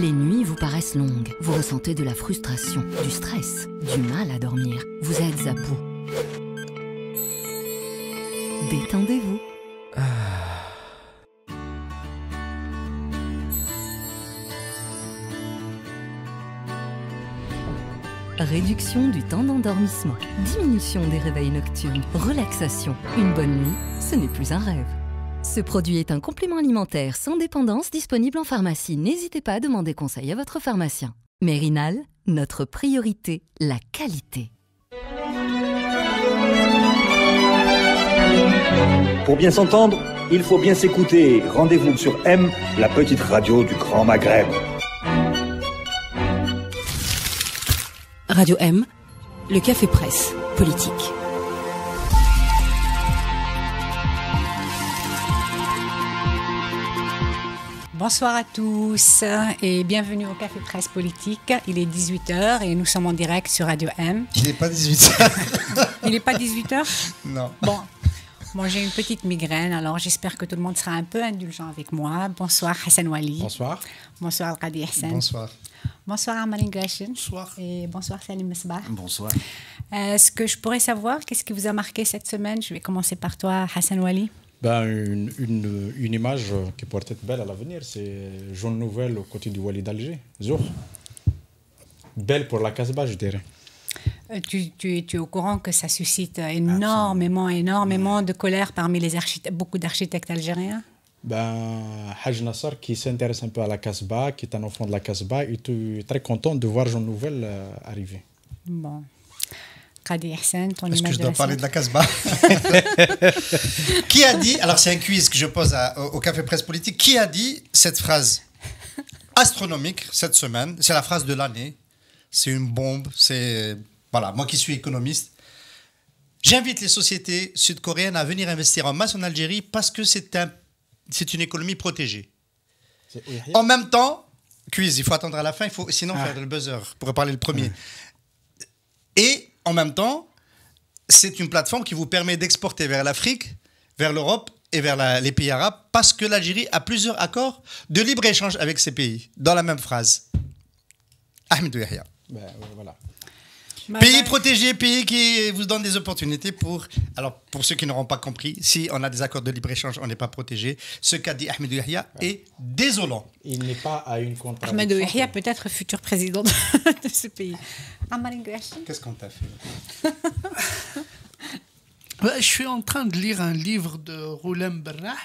Les nuits vous paraissent longues. Vous ressentez de la frustration, du stress, du mal à dormir. Vous êtes à bout. Détendez-vous. Réduction du temps d'endormissement, diminution des réveils nocturnes, relaxation. Une bonne nuit, ce n'est plus un rêve. Ce produit est un complément alimentaire sans dépendance disponible en pharmacie. N'hésitez pas à demander conseil à votre pharmacien. Mérinal, notre priorité, la qualité. Pour bien s'entendre, il faut bien s'écouter. Rendez-vous sur M, la petite radio du Grand Maghreb. Radio M, le café presse, politique. Bonsoir à tous et bienvenue au Café Presse Politique. Il est 18h et nous sommes en direct sur Radio M. Il n'est pas 18h. Il n'est pas 18h Non. Bon. Bon, j'ai une petite migraine, alors j'espère que tout le monde sera un peu indulgent avec moi. Bonsoir Hassan Wali. Bonsoir. Bonsoir Al-Qadi Hassan. Bonsoir. Bonsoir Amarin Gashin. Bonsoir. Et bonsoir Salim Mesbah. Bonsoir. Est-ce que je pourrais savoir qu'est-ce qui vous a marqué cette semaine? Je vais commencer par toi, Hassan Wali. Ben, une, une, une image qui pourrait être belle à l'avenir, c'est Jaune Nouvelle au côté du Wali d'Alger, Zour. Belle pour la Casbah, je dirais. Euh, Tu, tu, tu es au courant que ça suscite énormément, énormément de colère parmi les beaucoup d'architectes algériens? Ben, Haj Nassar, qui s'intéresse un peu à la Casbah, qui est un enfant de la Casbah, est très content de voir Jaune Nouvelle euh, arriver. Bon. Qadi Hassan, ton Est-ce que je de dois la parler de la Casbah Qui a dit, alors c'est un quiz que je pose à- au Café Presse Politique, qui a dit cette phrase astronomique cette semaine C'est la phrase de l'année. C'est une bombe. C'est. Voilà, moi qui suis économiste. J'invite les sociétés sud-coréennes à venir investir en masse en Algérie parce que c'est un, c'est une économie protégée. En même temps, quiz, il faut attendre à la fin, il faut sinon Ah. faire le buzzer pour parler le premier. Et en même temps, c'est une plateforme qui vous permet d'exporter vers l'Afrique, vers l'Europe et vers les pays arabes parce que l'Algérie a plusieurs accords de libre-échange avec ces pays, dans la même phrase. Ahmed. Ben. Bah, Pays bah, protégé, pays qui vous donne des opportunités pour. Alors, pour ceux qui n'auront pas compris, si on a des accords de libre-échange, on n'est pas protégé. Ce qu'a dit Ahmed Yahya est désolant. Il n'est pas à une contradiction. Ahmed Ouihia, peut-être futur président de, ce pays. Qu'est-ce qu'on t'a fait Ouais, je suis en train de lire un livre de Roulem Berrah,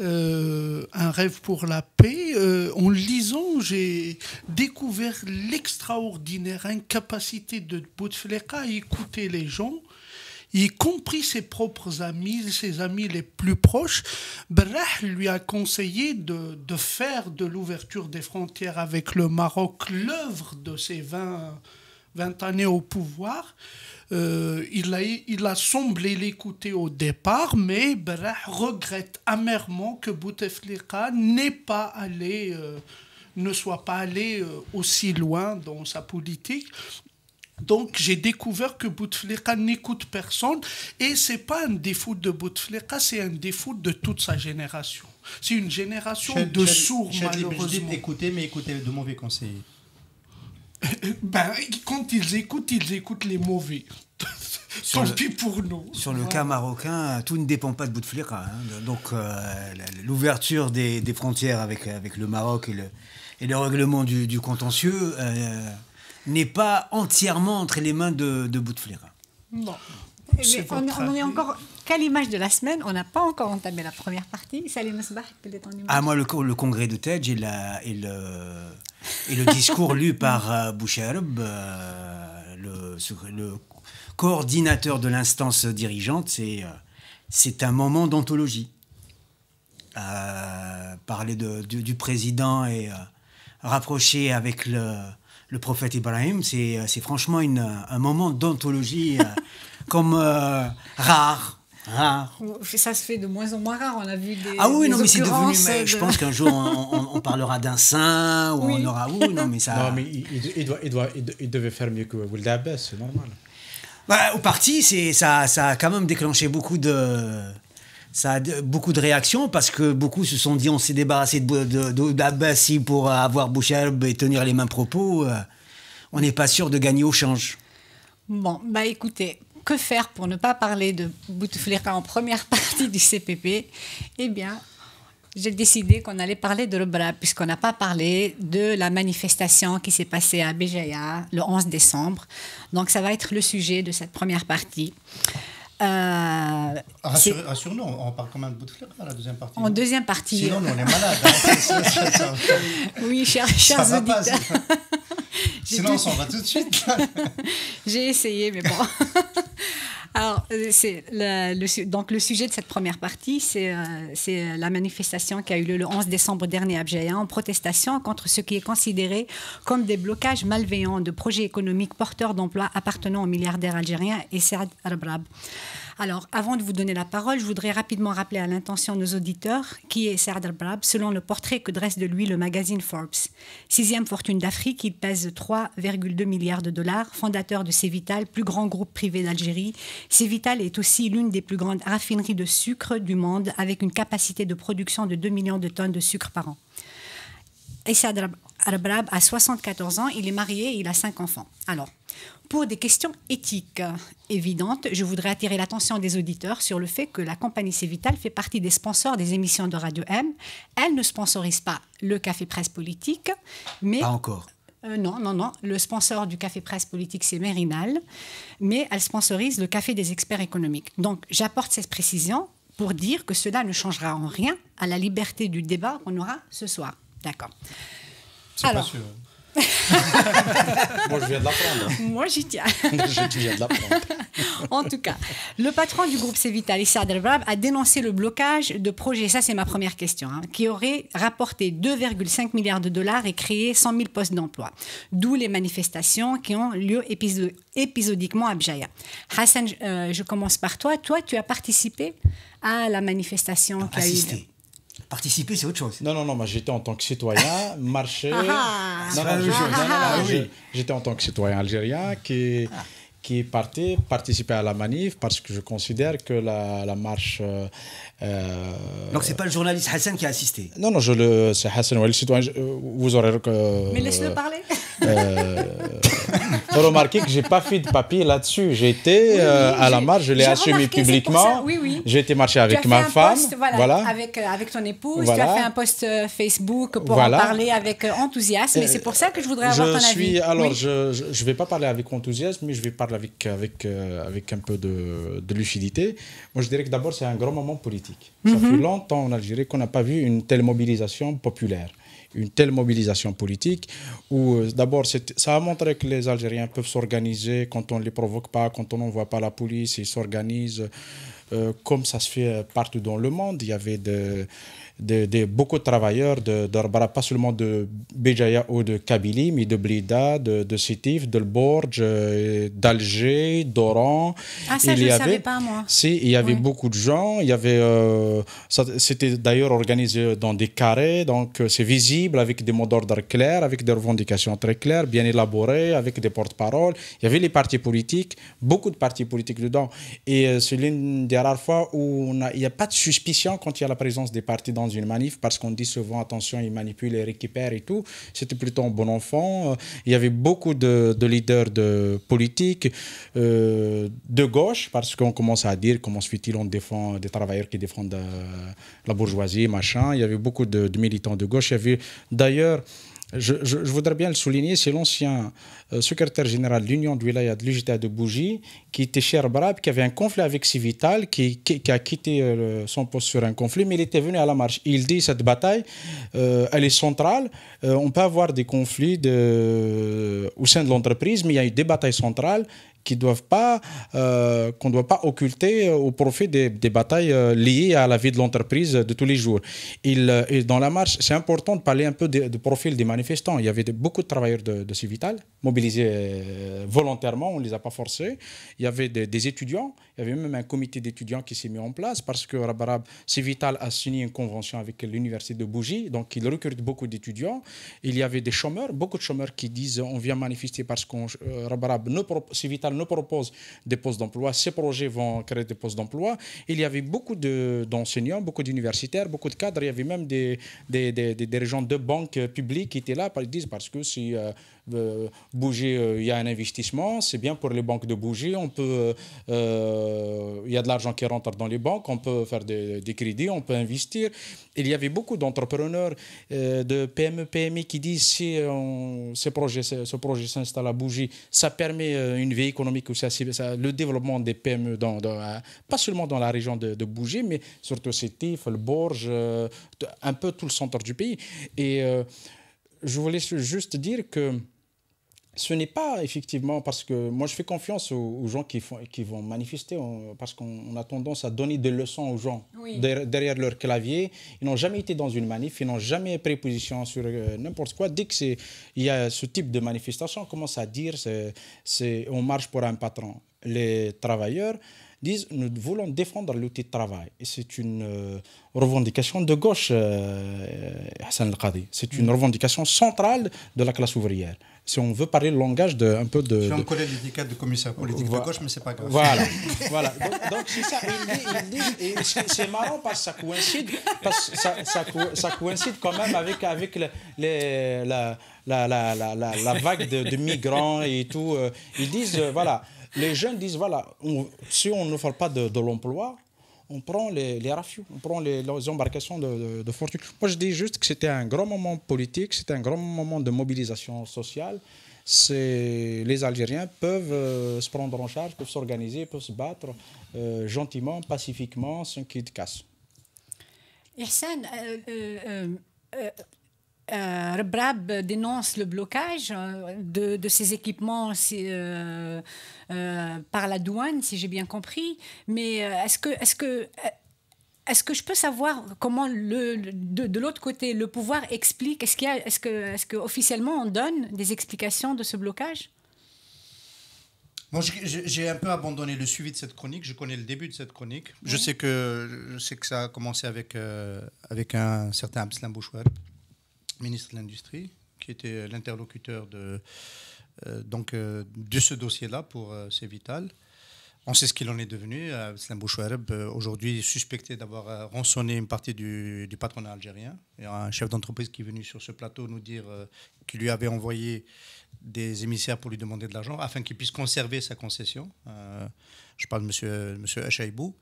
euh, Un rêve pour la paix. Euh, en lisant, j'ai découvert l'extraordinaire incapacité de Bouteflika à écouter les gens, y compris ses propres amis, ses amis les plus proches. Berrah lui a conseillé de, de faire de l'ouverture des frontières avec le Maroc l'œuvre de ses 20, 20 années au pouvoir. Euh, il, a, il a semblé l'écouter au départ, mais Berrah regrette amèrement que Bouteflika n'ait pas allé, euh, ne soit pas allé euh, aussi loin dans sa politique. Donc j'ai découvert que Bouteflika n'écoute personne et c'est pas un défaut de Bouteflika, c'est un défaut de toute sa génération. C'est une génération de sourds malheureusement. écouter, mais écouter de mauvais conseillers. Ben, quand ils écoutent, ils écoutent les mauvais. Sur Tant le- pis pour nous. Sur le cas marocain, tout ne dépend pas de Bouteflika. hein. Donc euh, l'ouverture des, des frontières avec, avec le Maroc et le, et le règlement du, du contentieux euh, n'est pas entièrement entre les mains de, de Bouteflika. Bon. C'est Eh on, on est encore qu'à l'image de la semaine? On n'a pas encore entamé la première partie. Salim Mesbah, quelle est ton image? Ah, moi, le, co- le congrès de Tej et, la- et, le, et le discours lu par euh, Bouchareb, euh, le, le coordinateur de l'instance dirigeante, c'est euh, c'est un moment d'anthologie. Euh, parler de, du, du président et euh, rapprocher avec le, le prophète Ibrahim, c'est c'est franchement une, un moment d'anthologie euh, comme euh, rare. rare. Ça se fait de moins en moins rare. On a vu des. Ah oui, des non, mais c'est devenu. mais je pense qu'un jour, on, on- on parlera d'un saint, ou Oui. on aura. Oui, non, mais ça. Non, mais il, doit, il, doit, il, de- il devait faire mieux que Abbas, c'est normal. Bah, au parti, ça, a quand même déclenché beaucoup de, de réactions parce que beaucoup se sont dit on s'est débarrassé d'Abbassi de, pour avoir Bouchalb et tenir les mêmes propos. Euh, on n'est pas sûr de gagner au change. Bon, bah écoutez, que faire pour ne pas parler de Bouteflika en première partie du CPP Eh bien, j'ai décidé qu'on allait parler de l'Obra, puisqu'on n'a pas parlé de la manifestation qui s'est passée à Béjaïa le 11 décembre. Donc, ça va être le sujet de cette première partie. Euh, Rassure-nous, on parle quand même de Bouteflika à la deuxième partie. En deuxième partie. Sinon, on est malade. Hein. oui, chers, chers auditeurs. Sinon, on s'en va tout de suite. J'ai essayé, mais bon. Alors, euh, le, donc le sujet de cette première partie, c'est euh, la manifestation qui a eu lieu le 11 décembre dernier à Abjaïa en protestation contre ce qui est considéré comme des blocages malveillants de projets économiques porteurs d'emplois appartenant au milliardaire algérien Essad Arbrab. Alors, avant de vous donner la parole, je voudrais rapidement rappeler à l'intention de nos auditeurs qui est Saad Brab, selon le portrait que dresse de lui le magazine Forbes. Sixième fortune d'Afrique, il pèse 3,2 milliards de dollars, fondateur de Cévital, plus grand groupe privé d'Algérie. Cévital est aussi l'une des plus grandes raffineries de sucre du monde, avec une capacité de production de 2 millions de tonnes de sucre par an. Saad Arbrab a 74 ans, il est marié et il a 5 enfants. Alors, pour des questions éthiques évidentes, je voudrais attirer l'attention des auditeurs sur le fait que la compagnie Cévital fait partie des sponsors des émissions de Radio M. Elle ne sponsorise pas le Café Presse Politique, mais... Pas encore. Euh, non, non, non. Le sponsor du Café Presse Politique, c'est Mérinal, mais elle sponsorise le Café des experts économiques. Donc, j'apporte cette précision pour dire que cela ne changera en rien à la liberté du débat qu'on aura ce soir. D'accord. Alors, pas sûr. Moi, je viens de l'apprendre. Moi, j'y tiens. je viens de l'apprendre. en tout cas, le patron du groupe Cevital, Issa Adelbrab, a dénoncé le blocage de projets, ça c'est ma première question, hein, qui aurait rapporté 2,5 milliards de dollars et créé 100 000 postes d'emploi. D'où les manifestations qui ont lieu épisodiquement à Bjaya. Hassan, euh, je commence par toi. Toi, tu as participé à la manifestation qui a eu Participer, c'est autre chose. Non, non, non, moi j'étais en tant que citoyen, marché. Ah, ah. non, non, ah, j'étais en tant que citoyen algérien qui, qui partait participer à la manif parce que je considère que la, la marche. Euh, euh Donc c'est pas le journaliste Hassan qui a assisté Non, non, je le, c'est Hassan, ouais, le citoyen. Euh, vous aurez. Mais laisse-le parler. Euh, remarquez que j'ai pas fait de papier là-dessus. J'ai été euh, à la marche, je l'ai assumé publiquement. Oui, oui. J'ai été marcher avec ma femme. voilà, Avec, euh, avec ton épouse. Tu as fait un post euh, Facebook pour en parler avec enthousiasme. Et c'est pour ça que je voudrais avoir je ton suis, avis. Alors, je ne vais pas parler avec enthousiasme, mais je vais parler avec, avec, avec un peu de, de, lucidité. Moi, je dirais que d'abord, c'est un grand moment politique. Ça mhm. fait longtemps en Algérie qu'on n'a pas vu une telle mobilisation populaire une telle mobilisation politique où euh, d'abord ça a montré que les Algériens peuvent s'organiser quand on ne les provoque pas, quand on n'envoie pas la police, ils s'organisent euh, comme ça se fait partout dans le monde. Il y avait de, de, beaucoup de travailleurs, de, pas seulement de Béjaïa ou de Kabylie, mais de Blida, de, de Sétif, de Borj, euh, d'Alger, d'Oran. Ah, ça, je ne savais pas, moi. Si, il y avait beaucoup de gens. Il y avait, euh, c'était d'ailleurs organisé dans des carrés, donc euh, c'est visible avec des mots d'ordre clairs, avec des revendications très claires, bien élaborées, avec des porte-paroles. Il y avait les partis politiques, beaucoup de partis politiques dedans. Et c'est l'une des rares fois où il n'y a, a pas de suspicion quand il y a la présence des partis dans une manif parce qu'on dit souvent attention, ils manipulent et récupèrent et tout. C'était plutôt un bon enfant. Euh, il y avait beaucoup de, leaders de politique euh, de gauche parce qu'on commence à dire comment se fait-il on défend des travailleurs qui défendent euh, la bourgeoisie, machin. Il y avait beaucoup de, de militants de gauche. Il y avait d'ailleurs je, voudrais bien le souligner, c'est l'ancien euh, secrétaire général de l'Union de Wilaya de l'UGTA de Bougie, qui était cher Brab, qui avait un conflit avec Civital, qui, a quitté euh, son poste sur un conflit, mais il était venu à la marche. Il dit cette bataille, euh, elle est centrale. on peut avoir des conflits au sein de l'entreprise, mais il y a eu des batailles centrales qui doivent pas, euh, qu'on ne doit pas occulter au profit des, des, batailles euh, liées à la vie de l'entreprise de tous les jours. Il, euh, dans la marche, c'est important de parler un peu du profil des manifestants. Il y avait beaucoup de travailleurs de, de Civital mobilisés volontairement, on ne les a pas forcés. Il y avait des, étudiants, il y avait même un comité d'étudiants qui s'est mis en place parce que Rabarab Civital a signé une convention avec l'université de Bougie, donc il recrute beaucoup d'étudiants. Il y avait des chômeurs, beaucoup de chômeurs qui disent on vient manifester parce qu'on Rabarab ne Civital nous propose des postes d'emploi, ces projets vont créer des postes d'emploi. Il y avait beaucoup de- d'enseignants, beaucoup d'universitaires, beaucoup de cadres. Il y avait même des, des, des, des dirigeants de banques publiques qui étaient là. Ils disent parce que si euh, euh, bouger, euh, il y a un investissement, c'est bien pour les banques de bouger. On peut, euh, il y a de l'argent qui rentre dans les banques, on peut faire des, crédits, on peut investir. Il y avait beaucoup d'entrepreneurs, de PME, PMI qui disent si on- ces projets, ce ce projet s'installe à Bougie, ça permet une vie économique aussi, le développement des PME, dans, pas seulement dans la région de, de Bougie, mais surtout Sétif, le Bourges, euh, un peu tout le centre du pays. Et je voulais juste dire que ce n'est pas effectivement parce que moi je fais confiance aux, aux gens qui, font, qui vont manifester on- parce qu'on on a tendance à donner des leçons aux gens Oui. derrière, derrière leur clavier. Ils n'ont jamais été dans une manif, ils n'ont jamais pris position sur euh, n'importe quoi. Dès qu'il y a ce type de manifestation, on commence à dire c'est, on marche pour un patron. Les travailleurs disent nous voulons défendre l'outil de travail. Et c'est une euh, revendication de gauche, euh, Hassan El-Qadi. C'est une revendication centrale de la classe ouvrière. Si on veut parler le langage de, un peu de... J'ai de- encore l'étiquette de commissaire politique Voilà. de gauche, mais c'est pas grave. Voilà, voilà. Donc, c'est ça. C'est, marrant parce que ça coïncide, parce que ça, ça, co- ça coïncide quand même avec, avec le- les- la, la, la, la, vague de, de migrants et tout. Euh, Ils disent, euh, voilà, les jeunes disent, voilà, si on ne fait pas de, l'emploi, on prend les, les rafios, on prend les, embarcations de, fortune. Moi, je dis juste que c'était un grand moment politique, c'était un grand moment de mobilisation sociale. Les Algériens peuvent euh, se prendre en charge, peuvent s'organiser, peuvent se battre euh, gentiment, pacifiquement, sans qu'ils cassent. Ihsan, euh, euh, Rebrab dénonce le blocage euh, de, de ces équipements euh, euh, par la douane, si j'ai bien compris. Mais est-ce que, est-ce que, est-ce que je peux savoir comment le, de, de l'autre côté le pouvoir explique? Est-ce qu'il est-ce que, est-ce que officiellement on donne des explications de ce blocage? Moi, j'ai- un peu abandonné le suivi de cette chronique. Je connais le début de cette chronique. Je, sais que, je sais que ça a commencé avec, euh, avec un certain Abslam Bouchouar, ministre de l'Industrie, qui était l'interlocuteur de, euh, euh, de ce dossier-là pour euh, C'est. On sait ce qu'il en est devenu. Euh, Abslam Bouchouareb, aujourd'hui suspecté d'avoir rançonné une partie du, du patronat algérien. Il y a un chef d'entreprise qui est venu sur ce plateau nous dire qu'il lui avait envoyé des émissaires pour lui demander de l'argent afin qu'il puisse conserver sa concession. Je parle de monsieur, monsieur Achaïbou.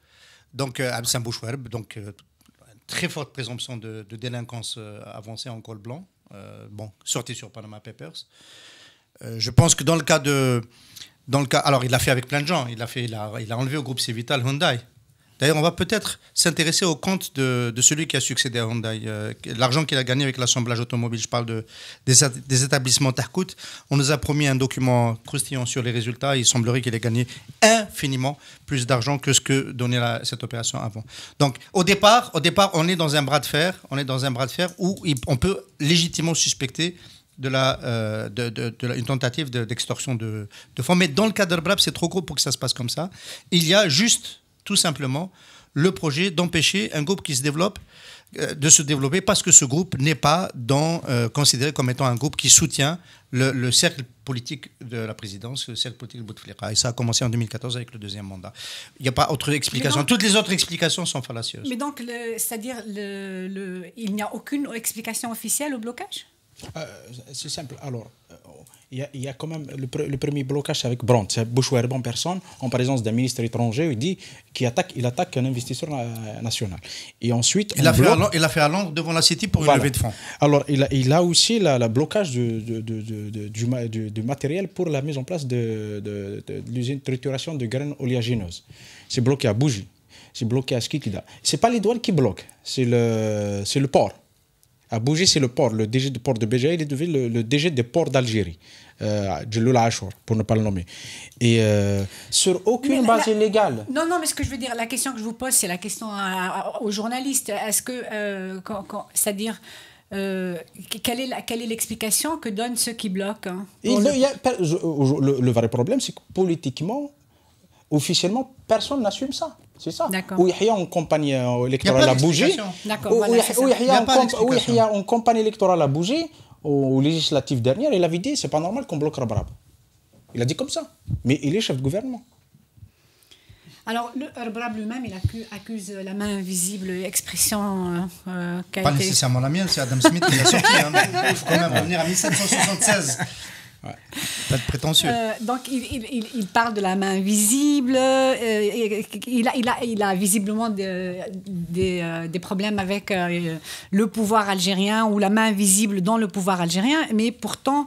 Donc, Absam Bouchouareb, donc très forte présomption de, délinquance euh, avancée en col blanc, euh, bon, sorti sur Panama Papers. Euh, je pense que dans le cas de. Dans le cas, alors, il l'a fait avec plein de gens. Il a, fait, il a, il a enlevé au groupe Civital Hyundai. D'ailleurs, on va peut-être s'intéresser au compte de, celui qui a succédé à Hyundai. Euh, L'argent qu'il a gagné avec l'assemblage automobile, je parle de, des, établissements Tarkout. On nous a promis un document croustillant sur les résultats. Il semblerait qu'il ait gagné infiniment plus d'argent que ce que donnait cette opération avant. Donc, au départ, au départ, on est dans un bras de fer. On est dans un bras de fer où on peut légitimement suspecter de la, euh, de, de- la- une tentative de- d'extorsion de, fonds. Mais dans le cas d'Herbrab, c'est trop gros pour que ça se passe comme ça. Il y a juste, tout simplement, le projet d'empêcher un groupe qui se développe euh, de se développer parce que ce groupe n'est pas dans, euh, considéré comme étant un groupe qui soutient le, le cercle politique de la présidence, le cercle politique de Bouteflika. Et ça a commencé en 2014 avec le deuxième mandat. Il n'y a pas autre explication. donc- Toutes les autres explications sont fallacieuses. Mais donc, c'est-à-dire, le, le- il n'y a aucune explication officielle au blocage? Euh, c'est simple. Alors, euh, il y, a, il y a quand même le, pre- le premier blocage avec Brandt. C'est Bouchouerbe en personne, en présence d'un ministre étranger, il dit qu'il attaque, il attaque un investisseur national. Et ensuite, Il a, fait Londres, il a fait à Londres devant la City pour une Voilà. levée de fonds. Alors, il a, il a aussi le blocage du, de- de- de- de- du, ma- du- du matériel pour la mise en place de, l'usine de trituration de graines oléagineuses. C'est bloqué à Bougie, c'est bloqué à Skikida. Ce n'est pas les douanes qui bloquent, c'est le, c'est le port. À Bougie, c'est le port. Le DG du port de Béjaï, il est devenu le, le DG des ports d'Algérie, euh, Djeloul Achour, pour ne pas le nommer. Et euh, sur aucune Mais base la- illégale. Non, non, mais ce que je veux dire, la question que je vous pose, c'est la question à- à- aux journalistes. Est-ce que, euh, quand- quand- c'est-à-dire, euh, quelle est la- quelle est l'explication que donnent ceux qui bloquent hein, a le, le vrai problème, c'est que politiquement, officiellement, personne n'assume ça. C'est ça. D'accord. Ou Yahya en campagne euh, électorale à a ou d'explication. Yahya en campagne électorale à Bougie, aux législatives dernières, il avait dit c'est pas normal qu'on bloque Rabrab. Il a dit comme ça. Mais il est chef de gouvernement. Alors, le Herbrab lui-même, il accu- accuse la main invisible, expression euh, euh, qui a Pas été- nécessairement la mienne, c'est Adam Smith qui l'a sorti. hein. Il faut quand même revenir à 1776. Pas de prétentieux. Euh, donc, il, il- il- il parle de la main visible. euh, il, a, il, a, il a visiblement de- des, euh, des problèmes avec euh, le pouvoir algérien ou la main visible dans le pouvoir algérien. Mais pourtant,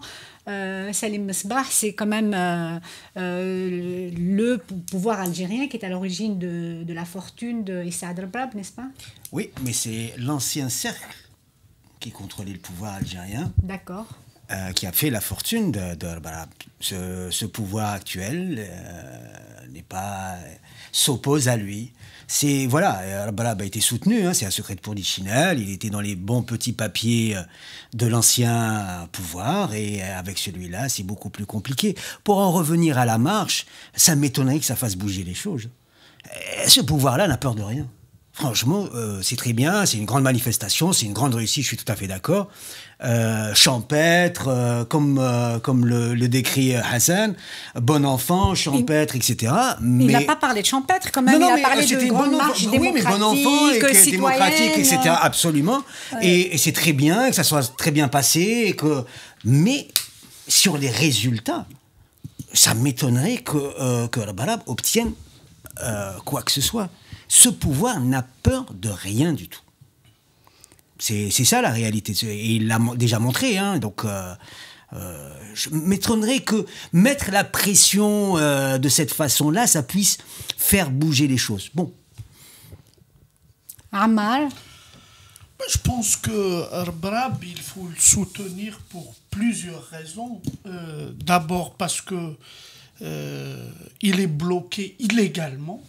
euh, Salim Mesbah, c'est quand même euh, euh, le pou- pouvoir algérien qui est à l'origine de, de la fortune de Issa Adrabrab, n'est-ce pas? Oui, mais c'est l'ancien cercle qui contrôlait le pouvoir algérien D'accord. Euh, qui a fait la fortune de, de. Ce, pouvoir actuel euh, n'est pas s'oppose à lui. C'est voilà, Barab a été soutenu, hein, c'est un secret de Polichinelle, il était dans les bons petits papiers euh, de l'ancien pouvoir et euh, avec celui-là, c'est beaucoup plus compliqué. Pour en revenir à la marche, ça m'étonnerait que ça fasse bouger les choses. Euh, Ce pouvoir-là n'a peur de rien. Franchement, euh, c'est très bien, c'est une grande manifestation, c'est une grande réussite, je suis tout à fait d'accord. Euh, champêtre, euh, comme, comme le, le décrit Hassan, bon enfant, champêtre, etc. Mais Il n'a pas parlé de champêtre quand même, non, non, il a parlé de bon grande enfant. marche Oui, mais bon enfant et que démocratique, démocratique, etc. Absolument. Et, et c'est très bien que ça soit très bien passé. Et que... Mais sur les résultats, ça m'étonnerait que, que Barab obtienne quoi que ce soit. Ce pouvoir n'a peur de rien du tout. C'est c'est ça la réalité. Et il l'a déjà montré. Hein, donc, euh, euh, je m'étonnerais que mettre la pression euh, de cette façon-là, ça puisse faire bouger les choses. Bon, Amal, Je pense que Arbrab, il faut le soutenir pour plusieurs raisons. Euh, D'abord parce que euh, il est bloqué illégalement.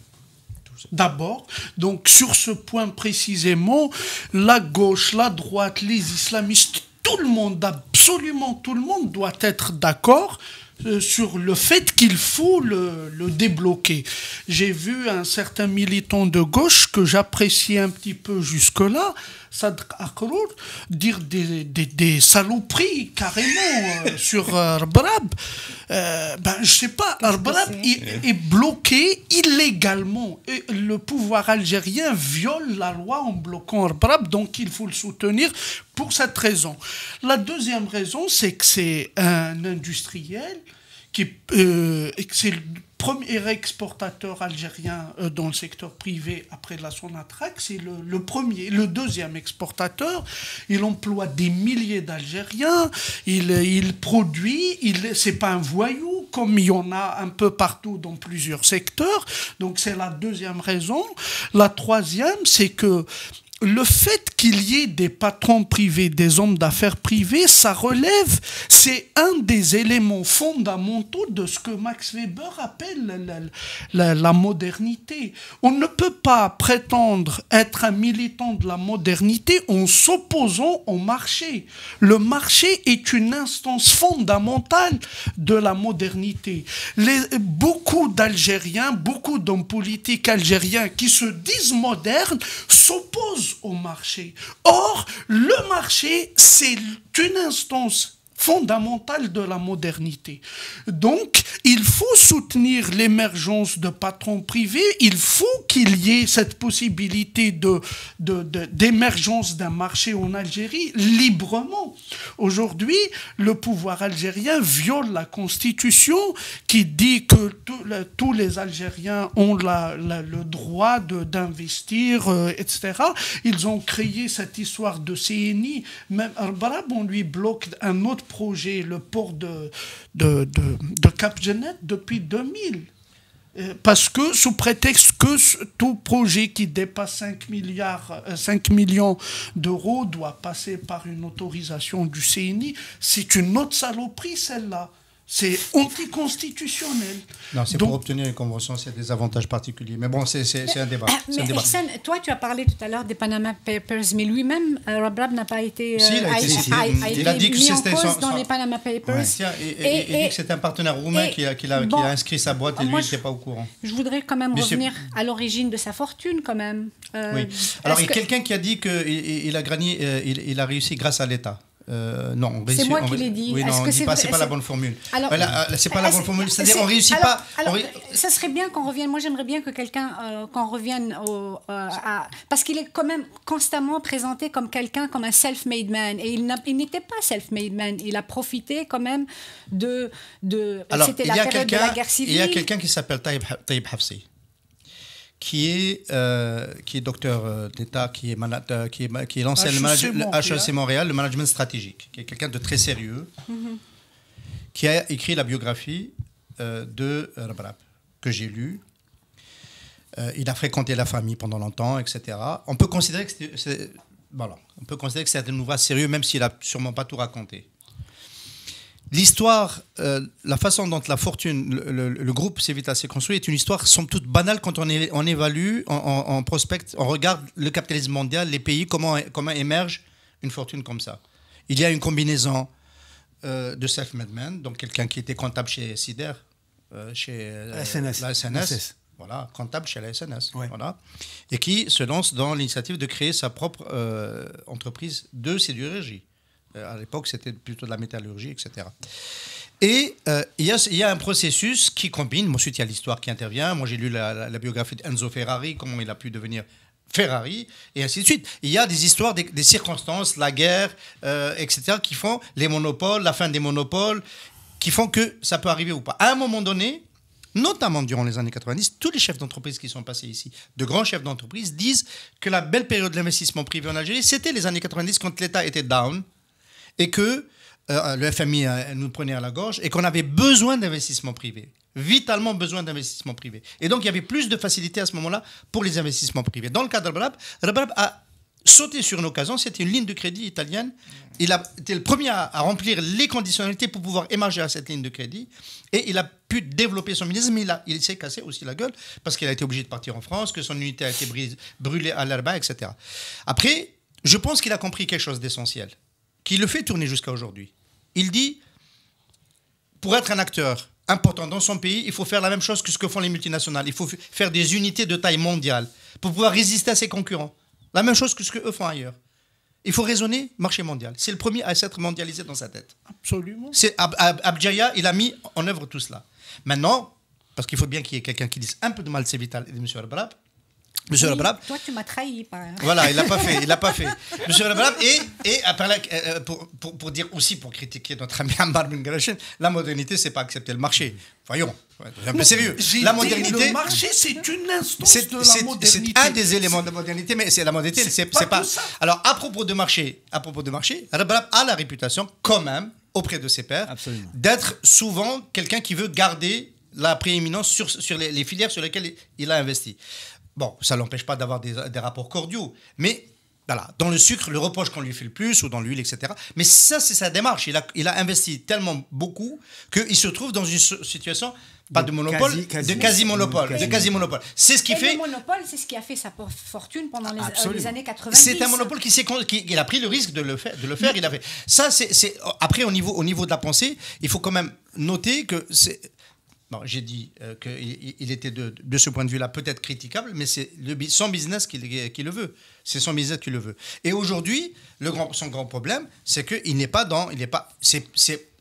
D'abord, donc sur ce point précisément, la gauche, la droite, les islamistes, tout le monde, absolument tout le monde doit être d'accord euh, sur le fait qu'il faut le, débloquer. J'ai vu un certain militant de gauche que j'apprécie un petit peu jusque-là, Sadr Akrour, dire des, des, des saloperies carrément euh, sur Arbrab. Euh, ben, je sais pas, Arbrab est, est bloqué illégalement. Et le pouvoir algérien viole la loi en bloquant Arbrab, donc il faut le soutenir pour cette raison. La deuxième raison, c'est que c'est un industriel qui euh, c'est premier exportateur algérien euh, dans le secteur privé après la Sonatrach, c'est le, premier, le deuxième exportateur. Il emploie des milliers d'Algériens, il, il produit, il c'est pas un voyou comme il y en a un peu partout dans plusieurs secteurs. Donc c'est la deuxième raison. La troisième, c'est que le fait qu'il y ait des patrons privés, des hommes d'affaires privés, ça relève, c'est un des éléments fondamentaux de ce que Max Weber appelle la, modernité. On ne peut pas prétendre être un militant de la modernité en s'opposant au marché. Le marché est une instance fondamentale de la modernité. Beaucoup d'Algériens, beaucoup d'hommes politiques algériens qui se disent modernes s'opposent au marché. Or, le marché, c'est une instance fondamentale de la modernité. Donc, il faut soutenir l'émergence de patrons privés, il faut qu'il y ait cette possibilité d'émergence d'un marché en Algérie librement. Aujourd'hui, le pouvoir algérien viole la constitution qui dit que tous les Algériens ont le droit d'investir, euh, etc. Ils ont créé cette histoire de CNI. Même Arbarab, on lui bloque un autre projet, le port de, de, de, de Cap Genet, depuis 2000. Euh, Parce que, sous prétexte que tout projet qui dépasse 5, milliards, euh, 5 millions d'euros doit passer par une autorisation du CNI, c'est une autre saloperie, celle-là. C'est anticonstitutionnel. Non, c'est pour obtenir une convention, c'est des avantages particuliers. Mais bon, c'est un débat. Mais un débat. Toi, tu as parlé tout à l'heure des Panama Papers, mais lui-même, euh, Rabrab n'a pas été, Si, il a euh, cité. Il été a dit que mis en c'était cause son- dans son- les Panama Papers. Ouais. Et, et- Et- il dit que c'est un partenaire roumain qui a, qui a- qui bon, a inscrit sa boîte et lui, moi, il n'était pas au courant. Je voudrais quand même Mais revenir à l'origine de sa fortune, quand même. Euh, Oui. Alors, il y a que- quelqu'un qui a dit qu'il il, il a gagné, il a réussi grâce à l'État. Euh, non, on C'est moi on qui l'ai dit. Oui, Est-ce non, on que dit c'est pas, la bonne formule. Alors, Voilà, euh, c'est pas la bonne formule. C'est-à-dire, on réussit alors- pas. Alors, ça serait bien qu'on revienne. Moi, j'aimerais bien que quelqu'un, euh, qu'on revienne au, euh, à- parce qu'il est quand même constamment présenté comme quelqu'un, comme un self-made man, et il n'était pas self-made man. Il a profité quand même de, de. C'était il la y a période de la quelqu'un guerre civile. il y a quelqu'un qui s'appelle Taïb, Taïb Hafsi, qui est, euh, qui est docteur euh, d'État, qui est, euh, qui est, qui est l'ancien HEC Montréal. Le management stratégique, qui est quelqu'un de très sérieux, Mhm. qui a écrit la biographie euh, de Rabrab, que j'ai lue. Euh, il a fréquenté la famille pendant longtemps, etc. On peut considérer que c'est- c'est voilà, on peut considérer que c'est un ouvrage sérieux, même s'il a sûrement pas tout raconté. L'histoire, euh, la façon dont la fortune, le, le- le groupe Civitas s'est construit est une histoire somme toute banale quand on, évalue, on, on- on prospecte, on regarde le capitalisme mondial, les pays, comment, comment émerge une fortune comme ça. Il y a une combinaison euh, de self-made man, donc quelqu'un qui était comptable chez Sider, euh, chez La SNS. la SNS, SS. voilà, comptable chez la SNS, Ouais. voilà, et qui se lance dans l'initiative de créer sa propre entreprise de sidérurgie. Euh, à l'époque, c'était plutôt de la métallurgie, etc. Et euh, il y, a, un processus qui combine. Ensuite, il y a l'histoire qui intervient. Moi, j'ai lu la, biographie d'Enzo Ferrari, comment il a pu devenir Ferrari, et ainsi de suite. Il y a des histoires, des, des circonstances, la guerre, euh, etc., qui font les monopoles, la fin des monopoles, qui font que ça peut arriver ou pas. À un moment donné, notamment durant les années 90, tous les chefs d'entreprise qui sont passés ici, de grands chefs d'entreprise, disent que la belle période de l'investissement privé en Algérie, c'était les années 90 quand l'État était down et que euh, le FMI euh, nous prenait à la gorge et qu'on avait besoin d'investissement privé, vitalement besoin d'investissement privé. Et donc il y avait plus de facilité à ce moment-là pour les investissements privés. Dans le cas de Rabrab, Rabrab a sauté sur une occasion, c'était une ligne de crédit italienne. Il a été le premier à, remplir les conditionnalités pour pouvoir émarger à cette ligne de crédit et il a pu développer son business, mais il, il s'est cassé aussi la gueule parce qu'il a été obligé de partir en France, que son unité a été brise- brûlée à l'Arba, etc. Après, je pense qu'il a compris quelque chose d'essentiel qui le fait tourner jusqu'à aujourd'hui. Il dit, pour être un acteur important dans son pays, il faut faire la même chose que ce que font les multinationales. Il faut faire des unités de taille mondiale pour pouvoir résister à ses concurrents. La même chose que ce qu'eux font ailleurs. Il faut raisonner marché mondial. C'est le premier à s'être mondialisé dans sa tête. Absolument. C'est Ab- Ab- Abjaya, il a mis en œuvre tout cela. Maintenant, parce qu'il faut bien qu'il y ait quelqu'un qui dise un peu de mal c'est vital et de M. Arbrab. M. Oui, Arbrab, Toi, tu m'as trahi. Par... voilà, il l'a pas fait, il l'a pas fait. Monsieur Rabalab, et, et après, la- euh, pour, pour, pour dire aussi, pour critiquer notre ami Ammar Ben la modernité, c'est pas accepter le marché. Voyons, un peu sérieux. La dit, modernité, Le marché, c'est une instance c'est de la modernité. c'est un des éléments de modernité, mais c'est la modernité, C'est pas pas. ça. Alors, à propos de marché, à propos de marché, Rabalab a la réputation, quand même, auprès de ses pairs, d'être souvent quelqu'un qui veut garder la prééminence sur, sur les, les filières sur lesquelles il a investi. Bon, ça ne l'empêche pas d'avoir des, des rapports cordiaux, mais voilà, dans le sucre, le reproche qu'on lui fait le plus, ou dans l'huile, etc. Mais ça, c'est sa démarche. Il a, il a investi tellement beaucoup qu'il se trouve dans une situation, pas de, De monopole, quasi- quasi- de quasi-monopole. quasi- de quasi-monopole. C'est ce qui Et fait... le monopole, c'est ce qui a fait sa fortune pendant les, euh, les années 90. C'est un monopole qui qui, il a pris le risque de le faire. De le faire il a fait. Ça, c'est, c'est- après au niveau au niveau de la pensée, il faut quand même noter que c'est. Bon, j'ai dit euh, qu'il il- il était de, ce point de vue-là peut-être critiquable, mais c'est son business qui, le- veut. C'est son business qui le veut. Et aujourd'hui, son grand problème, c'est qu'il n'est pas dans, il n'est pas,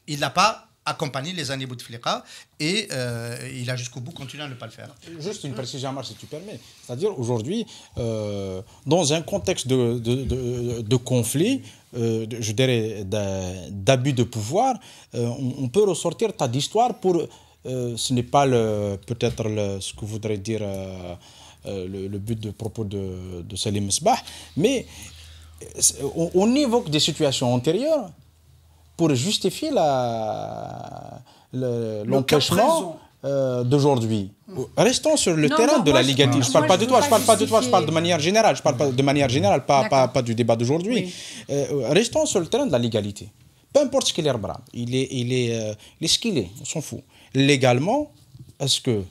il n'a pas accompagné les années Bouteflika et euh, il a jusqu'au bout continué à ne pas le faire. Juste une précision, Amar, si tu permets. C'est-à-dire, aujourd'hui, euh, dans un contexte de, conflit, je dirais d'a- d'abus de pouvoir, on, on peut ressortir tas d'histoires pour. Euh, ce n'est pas le- peut-être le- ce que voudrait dire euh, euh, le, le but de propos de, de Salim Sbah, mais on, on évoque des situations antérieures pour justifier la- le- Le l'empêchement euh, d'aujourd'hui. Restons sur le Non, terrain non, de la je- légalité. Je moi, parle pas je de toi, je parle pas de toi, je parle de manière générale. Je parle pas de manière générale, pas, pas, D'accord. pas du débat d'aujourd'hui. Oui. Euh, restons sur le terrain de la légalité. Peu importe ce qu'il est, il est, il est, euh, il est ce qu'il est, on s'en fout. Légalement, est-ce que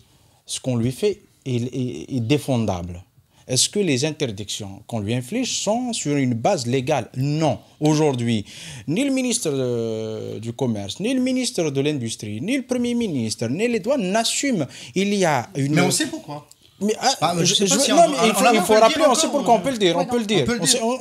ce qu'on lui fait est, est- est défendable Est-ce que les interdictions qu'on lui inflige sont sur une base légale? Non. Aujourd'hui, ni le ministre euh, du Commerce, ni le ministre de l'Industrie, ni le Premier ministre, ni les douanes n'assument. Il y a une... Mais on sait pourquoi. Mais, ah, Ah, mais je sais pas si on non, doit- mais on- il faut, il pas rappeler, on sait pourquoi on- peut le dire, on peut le dire,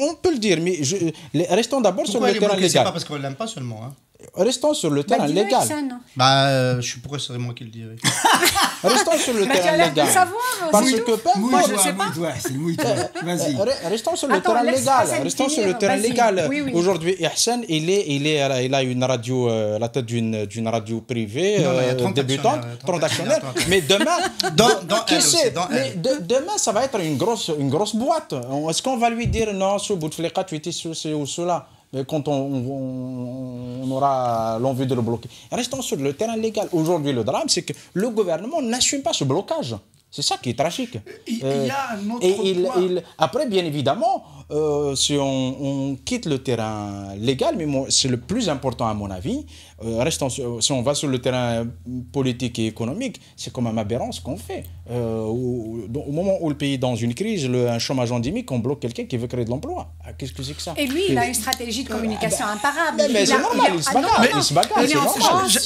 on peut le dire. mais je- les- restons d'abord sur le terrain C'est pas légal. parce qu'on l'aime pas seulement. Hein. Restons sur le terrain légal. Ixon. Bah, euh, je suis pourquoi c'est moi qui le dirais. Restons sur le as terrain de légal. savoir, Parce que peu importe- Moi, je sais pas. mouille-toi. Vas-y. Euh, re- Restons sur le Attends, terrain légal. Restons sur le terrain légal. Oui, oui. Aujourd'hui, Ihsan, il est, il est, il a une radio, euh, la tête d'une, d'une radio privée Non, euh, 30 débutante, actionnaires, 30 transactionnelle. actionnaires. Mais demain, Dans- dans qui sait? dans Mais elle. de- demain, ça va être une grosse, une grosse boîte. Est-ce qu'on va lui dire non, ce Bouteflika, tu étais ceci ou cela? Quand on, on- on aura l'envie de le bloquer. Restons sur le terrain légal. Aujourd'hui, le drame, c'est que le gouvernement n'assume pas ce blocage. C'est ça qui est tragique. Il- il y a un autre et il- point. il- après, bien évidemment, euh, si on, on quitte le terrain légal, mais c'est le plus important à mon avis, euh, restons sur- si on va sur le terrain politique et économique, c'est comme un aberrant ce qu'on fait. Euh, au, au moment où le pays est dans une crise, le, un chômage endémique, on bloque quelqu'un qui veut créer de l'emploi. Ah, Qu'est-ce que c'est que ça? Et lui, il a une stratégie de communication imparable. mais- mais Il c'est normal, il se ah bagarre, non. il se bagarre, Il est c'est normal. France, dire,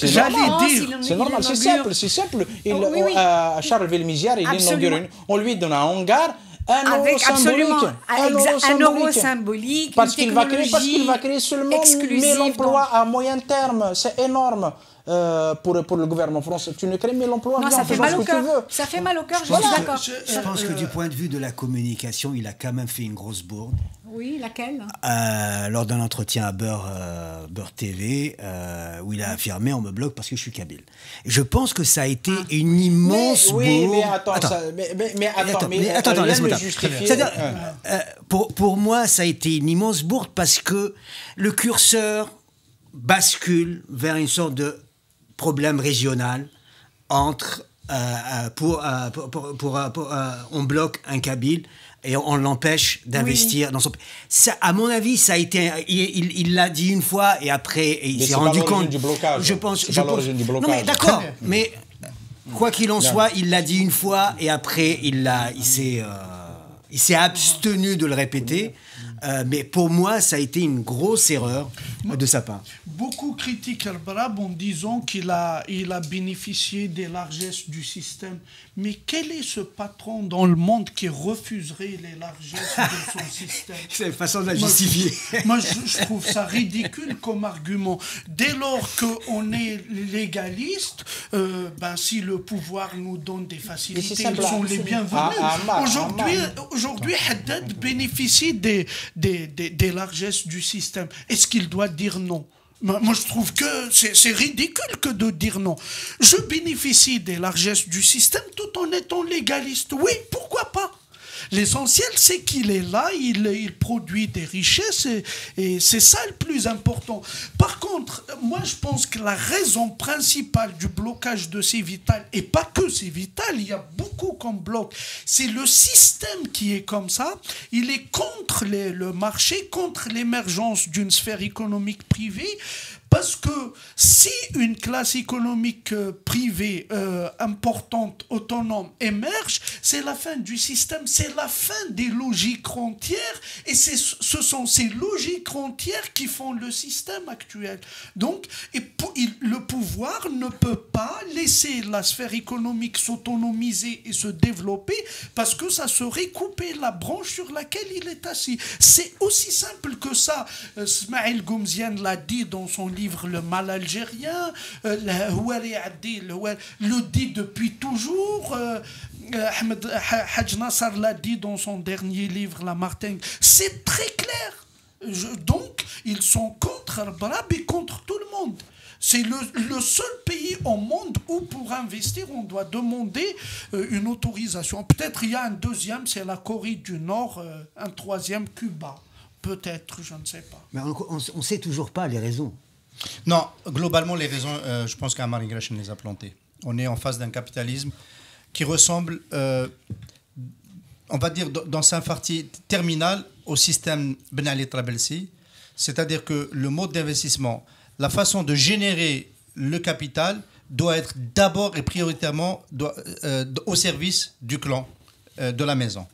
C'est normal, c'est simple, c'est simple. Il, Oh, oui, oui. À Charles Velmisière, il inaugure une- On lui donne un hangar, un euro absolument symbolique. un, euro symbolique, Parce qu'il va créer, parce qu'il va créer seulement exclusive 1000 emplois à moyen terme. C'est énorme euh, pour, pour le gouvernement français. Tu ne crées 1000 emplois Non, ça en fait faisant mal ce au que tu cœur. veux. Ça fait mal au cœur, je pense suis que- d'accord. je- Je pense que du point de vue de la communication, il a quand même fait une grosse bourde. Oui, laquelle? Euh, lors d'un entretien à Beurre, euh, Beurre TV, euh, où il a affirmé on me bloque parce que je suis kabyle. Je pense que ça a été une Mais, immense oui, bourde. mais attends, ça- mais, mais, mais attends, attends, mais, mais attends, attends, rien laisse-moi C'est-à-dire, pour, pour moi, ça a été une immense bourde parce que le curseur bascule vers une sorte de problème régional entre euh, pour, euh, pour, pour- pour, euh, pour, euh, on bloque un Kabyle et on l'empêche d'investir dans son pays. Ça, à mon avis, ça a été, il l'a dit une fois et après il s'est c'est pas rendu compte. du blocage. Je pense, C'est je pas pense- du Non mais blocage. d'accord, mais quoi qu'il en soit, il l'a dit une fois et après il l'a, il s'est, euh, il s'est abstenu de le répéter. Euh, mais pour moi, ça a été une grosse erreur de sa part. Beaucoup critiquent Al-Barab en disant qu'il a, il a bénéficié des largesses du système. Mais quel est ce patron dans le monde qui refuserait les largesses de son système C'est une façon de la Moi, justifier. Moi, je, je trouve ça ridicule comme argument. Dès lors qu'on est légaliste, euh, ben, si le pouvoir nous donne des facilités, ils sont les Ah, bienvenus. ah, Amar, Aujourd'hui, Amar. aujourd'hui, Haddad bénéficie des, des, des, des largesses du système. Est-ce qu'il doit dire non? Moi, je trouve que c'est ridicule que de dire non. Je bénéficie des largesses du système tout en étant légaliste. Oui, pourquoi pas? L'essentiel, c'est qu'il est là, il, il produit des richesses et, et c'est ça le plus important. Par contre, moi, je pense que la raison principale du blocage de ces vitales, et pas que ces vitales, il y a beaucoup qu'on bloque, c'est le système qui est comme ça. Il est contre les- le marché, contre l'émergence d'une sphère économique privée. Parce que si une classe économique euh, privée euh, importante, autonome émerge, c'est la fin du système, c'est la fin des logiques rentières, et ce sont ces logiques rentières qui font le système actuel. Donc, et le pouvoir ne peut pas laisser la sphère économique s'autonomiser et se développer parce que ça serait couper la branche sur laquelle il est assis. C'est aussi simple que ça. Euh, Smaïl Goumzian l'a dit dans son livre Le mal algérien, euh, le dit depuis toujours. euh, euh, Ahmed Ha- Haj Nasser l'a dit dans son dernier livre, La Martingue. C'est très clair. Donc, ils sont contre Al-Barab et contre tout le monde. C'est le, le seul pays au monde où pour investir, on doit demander une autorisation. Peut-être il y a un deuxième, c'est la Corée du Nord, un troisième, Cuba. Peut-être, je ne sais pas. Mais on ne sait toujours pas les raisons. Non, globalement, les raisons, euh, je pense qu'Amar Ingrashin les a plantées. On est en face d'un capitalisme qui ressemble, euh, on va dire, dans- sa partie terminale au système Ben Ali Trabelsi. C'est-à-dire que le mode d'investissement, la façon de générer le capital doit être d'abord et prioritairement euh, au service du clan, de la maison.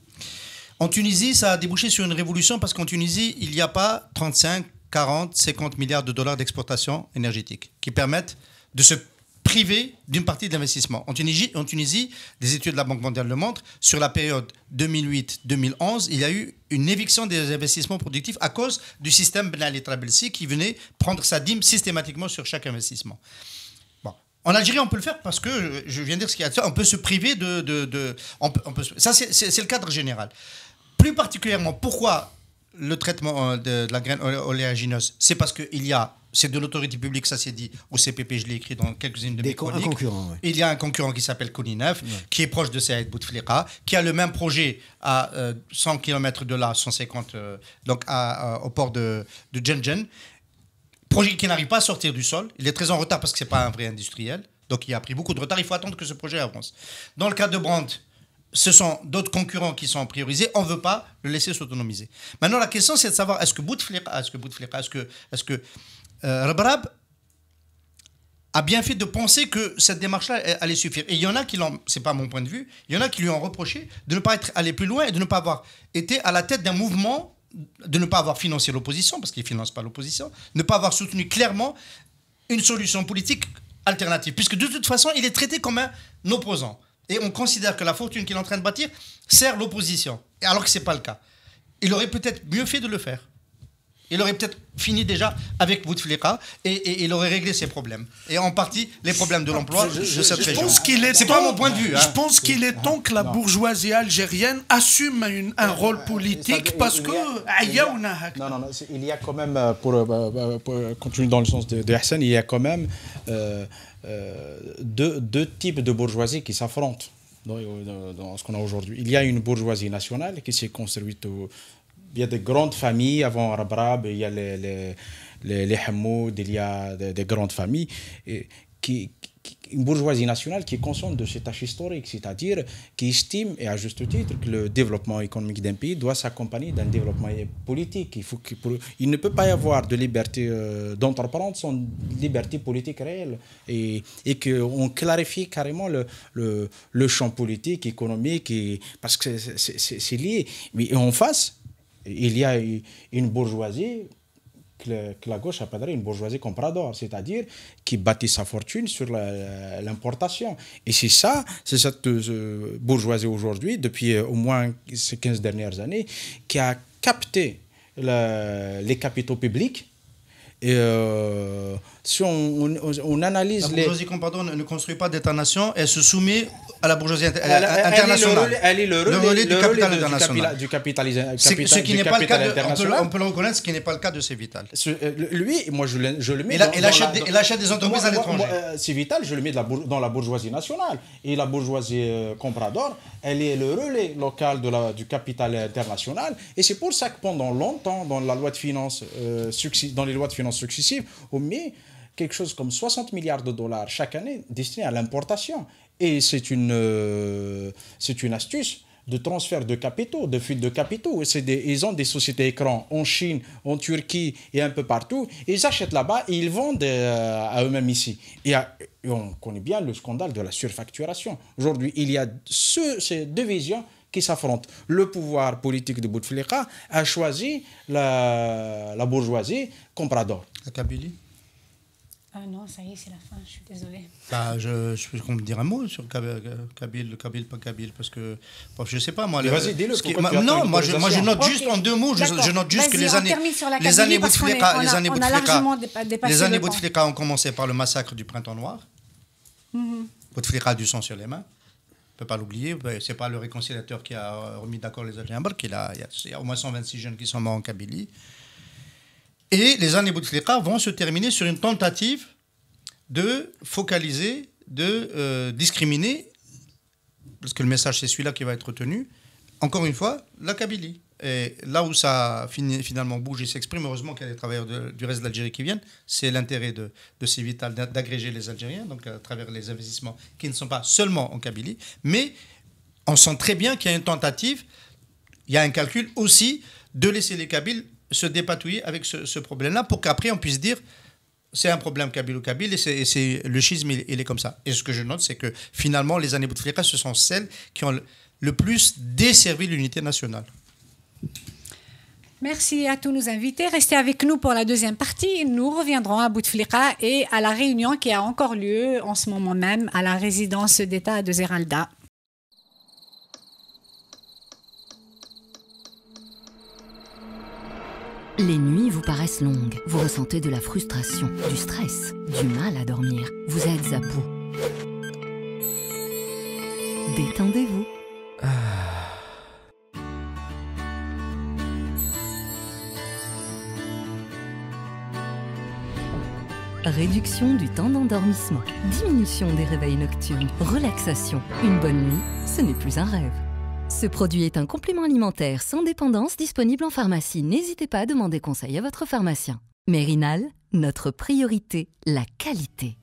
En Tunisie, ça a débouché sur une révolution parce qu'en Tunisie, il n'y a pas 35, 40, 50 milliards de dollars d'exportation énergétique qui permettent de se privé d'une partie de l'investissement. En Tunisie, en Tunisie, des études de la Banque mondiale le montrent, sur la période 2008-2011, il y a eu une éviction des investissements productifs à cause du système Ben Ali Trabelsi qui venait prendre sa dîme systématiquement sur chaque investissement. En Algérie, on peut le faire parce que, je viens de dire ce qu'il y a, on peut se priver de... de, de- ça, c'est le cadre général. Plus particulièrement, pourquoi le traitement euh, de, de la graine olé- oléagineuse C'est parce qu'il y a, c'est de l'autorité publique, ça c'est dit, au CPP, je l'ai écrit dans quelques-unes de Des mes chroniques. ouais. Il y a un concurrent qui s'appelle Kouninef, qui est proche de Saïd Bouteflika, qui a le même projet à euh, 100 km de là, 150, euh, donc à- à- au port de, de Djenjen. Projet qui n'arrive pas à sortir du sol. Il est très en retard parce que ce n'est pas un vrai industriel. Donc il a pris beaucoup de retard. Il faut attendre que ce projet avance. Dans le cas de Brandt, ce sont d'autres concurrents qui sont priorisés. On ne veut pas le laisser s'autonomiser. Maintenant, la question, c'est de savoir est-ce que Bouteflika, est-ce que Bouteflika, est-ce que, est-ce que euh, a bien fait de penser que cette démarche-là allait suffire? Et il y en a qui l'ont, c'est pas mon point de vue, il y en a qui lui ont reproché de ne pas être allé plus loin et de ne pas avoir été à la tête d'un mouvement, de ne pas avoir financé l'opposition, parce qu'il ne finance pas l'opposition, ne pas avoir soutenu clairement une solution politique alternative, puisque de toute façon, il est traité comme un opposant. Et on considère que la fortune qu'il est en train de bâtir sert l'opposition, alors que ce n'est pas le cas. Il aurait peut-être mieux fait de le faire. Il aurait peut-être fini déjà avec Bouteflika et, et il aurait réglé ses problèmes. Et en partie, les problèmes de l'emploi de cette Je région. pense qu'il est C'est pas mon point de vue. hein. Je pense qu'il est temps que la bourgeoisie algérienne assume une- un rôle politique parce que Aïaouna hak- Non, non, non, c'est- il y a quand même, euh, pour, euh, euh, pour continuer dans le sens de, de Hassan, il y a quand même euh, euh, deux, types de bourgeoisie qui s'affrontent dans, ce qu'on a aujourd'hui. Il y a une bourgeoisie nationale qui s'est construite il y a des grandes familles avant Rabrab, il y a les, les, les, Hamoud, il y a des, des grandes familles. Qui- une bourgeoisie nationale qui est consciente de ces tâches historiques, c'est-à-dire qui estime, et à juste titre, que le développement économique d'un pays doit s'accompagner d'un développement politique. Il, ne peut pas y avoir de liberté euh, d'entreprendre sans liberté politique réelle. Et, qu'on clarifie carrément le, champ politique, économique, parce que c'est lié. Mais en face, il y a une bourgeoisie que, la gauche appellerait une bourgeoisie comprador, c'est-à-dire qui bâtit sa fortune sur l'importation. Et c'est ça, c'est cette euh, bourgeoisie aujourd'hui, depuis euh, au moins ces 15 dernières années, qui a capté les capitaux publics. Et euh, si on, on- on analyse La les... bourgeoisie comprador ne ne construit pas d'État-nation, elle se soumet à la bourgeoisie inter- Elle- elle- elle est le internationale. relais- elle est le relais, du relais capital du international. du capitalisme- C'est- capital- ce qui du n'est pas le cas de, on peut, on peut le reconnaître, ce qui n'est pas le cas de Civital. Ce- euh, lui, moi je le, je le mets Il a- dans, il dans achète la- des- dans- il achète des entreprises Moi- à l'étranger. moi, euh, c'est vital, je le mets de la dans la bourgeoisie nationale. Et la bourgeoisie euh, comprador, elle est le relais local de la, du capital international. Et c'est pour ça que pendant longtemps, dans, la loi de finances, euh, dans les lois de finances successives, on met quelque chose comme 60 milliards de dollars chaque année destinés à l'importation. Et c'est une, euh, c'est une astuce de transfert de capitaux, de fuite de capitaux. Des- ils ont des sociétés écrans en Chine, en Turquie et un peu partout. Ils achètent là-bas et ils vendent euh, à eux-mêmes ici. Et, on connaît bien le scandale de la surfacturation. Aujourd'hui, il y a ce- ces deux visions qui s'affrontent. Le pouvoir politique de Bouteflika a choisi la, la bourgeoisie comprador. La Kabylie? Ah non, ça y est, c'est la fin, je suis désolée. Bah, je, je peux qu'on me dire un mot sur Kab- Kabyle, Kabyle, pas Kabyle, parce que bon, je sais pas moi. Vas-y, dis-le, ce non, moi je, moi je autorisation note juste en deux mots, je, note juste que les on années, les années Bouteflika, les a- années Bouteflika- les années ont commencé par le massacre du Printemps Noir. Mhm. Bouteflika a du sang sur les mains. On ne peut pas l'oublier. Ben, C'est pas le réconciliateur qui a remis d'accord les Algériens. Il il y a au moins 126 jeunes qui sont morts en Kabylie. Et les années Bouteflika vont se terminer sur une tentative de focaliser, de euh, discriminer, parce que le message c'est celui-là qui va être retenu, encore une fois, la Kabylie. Et là où ça finalement bouge et s'exprime, heureusement qu'il y a des travailleurs du reste de l'Algérie qui viennent, c'est l'intérêt de, de Civital d'a- d'agréger les Algériens, donc à travers les investissements qui ne sont pas seulement en Kabylie, mais on sent très bien qu'il y a une tentative, il y a un calcul aussi de laisser les Kabyles se dépatouiller avec ce, problème-là pour qu'après on puisse dire c'est un problème kabyle ou kabyle et c'est- et c'est le schisme il, il est comme ça. Et ce que je note c'est que finalement les années Bouteflika ce sont celles qui ont le, le plus desservi l'unité nationale. Merci à tous nos invités. Restez avec nous pour la deuxième partie. Nous reviendrons à Bouteflika et à la réunion qui a encore lieu en ce moment même à la résidence d'État de Zeralda. Les nuits vous paraissent longues, vous ressentez de la frustration, du stress, du mal à dormir, vous êtes à bout. Détendez-vous. Réduction du temps d'endormissement, diminution des réveils nocturnes, relaxation. Une bonne nuit, ce n'est plus un rêve. Ce produit est un complément alimentaire sans dépendance disponible en pharmacie. N'hésitez pas à demander conseil à votre pharmacien. Mérinal, notre priorité, la qualité.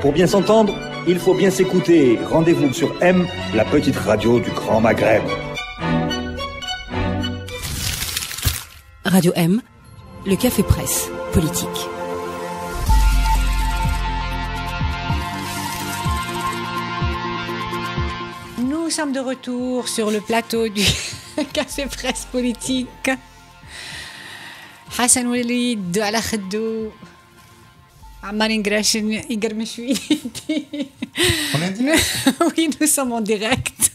Pour bien s'entendre, il faut bien s'écouter. Rendez-vous sur M, la petite radio du Grand Maghreb. Radio M, le café presse, politique. sommes de retour sur le plateau du Café Presse Politique. Hassan Walid, Ala Khedou, Ingrashin, Igor On Oui, nous sommes en direct.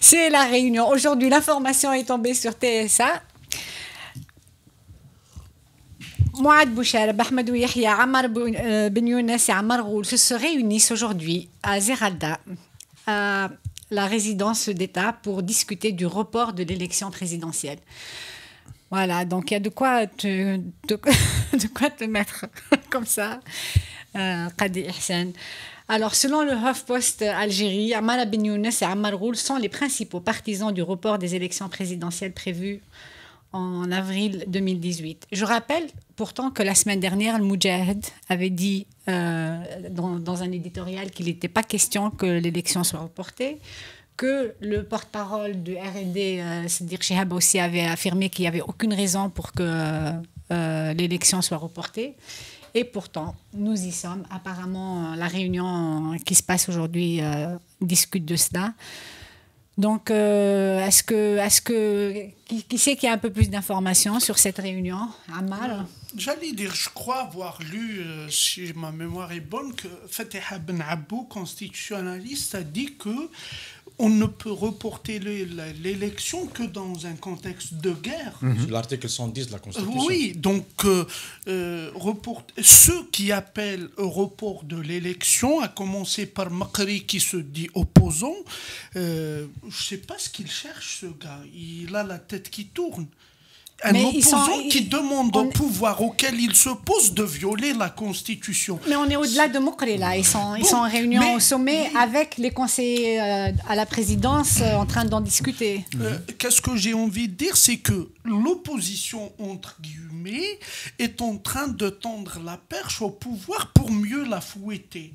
C'est la réunion. Aujourd'hui, l'information est tombée sur TSA. Mouad Bouchar, Ahmed Yahya, Ammar euh, Ben Younes et Amar Roul se réunissent aujourd'hui à Zeralda. à la résidence d'État, pour discuter du report de l'élection présidentielle. Voilà, donc il y a de quoi te, de, quoi te mettre comme ça, euh, Qadi Ihsan. Alors, selon le HuffPost Algérie, Ammar Ben Younes et Ammar Ghoul sont les principaux partisans du report des élections présidentielles prévues en avril 2018. Je rappelle pourtant que la semaine dernière, le Moudjahid avait dit euh, dans, un éditorial qu'il n'était pas question que l'élection soit reportée, que le porte-parole du RD, euh, Sadiq Shihab aussi, avait affirmé qu'il n'y avait aucune raison pour que euh, l'élection soit reportée. Et pourtant, nous y sommes. Apparemment, la réunion qui se passe aujourd'hui euh, discute de cela. Donc, euh, est-ce que, est-ce que, qui, qui qu'il y a un peu plus d'informations sur cette réunion Amal J'allais dire, je crois avoir lu, euh, si ma mémoire est bonne, que Fatih Ben Abou, constitutionnaliste, a dit que on ne peut reporter l'élection que dans un contexte de guerre. Mm -hmm. L'article 110 de la Constitution. Oui, donc euh, euh, report, ceux qui appellent au report de l'élection, à commencer par Makri qui se dit opposant, euh, je ne sais pas ce qu'il cherche ce gars, il a la tête qui tourne un mais opposant sont, qui demande au pouvoir auquel il se pose de violer la Constitution. Mais on est au-delà de Mokri, là. Ils sont, bon, ils sont en réunion mais, au sommet mais, avec les conseillers euh, à la présidence euh, en train d'en discuter. Euh, Qu'est-ce que j'ai envie de dire C'est que l'opposition, entre guillemets, est en train de tendre la perche au pouvoir pour mieux la fouetter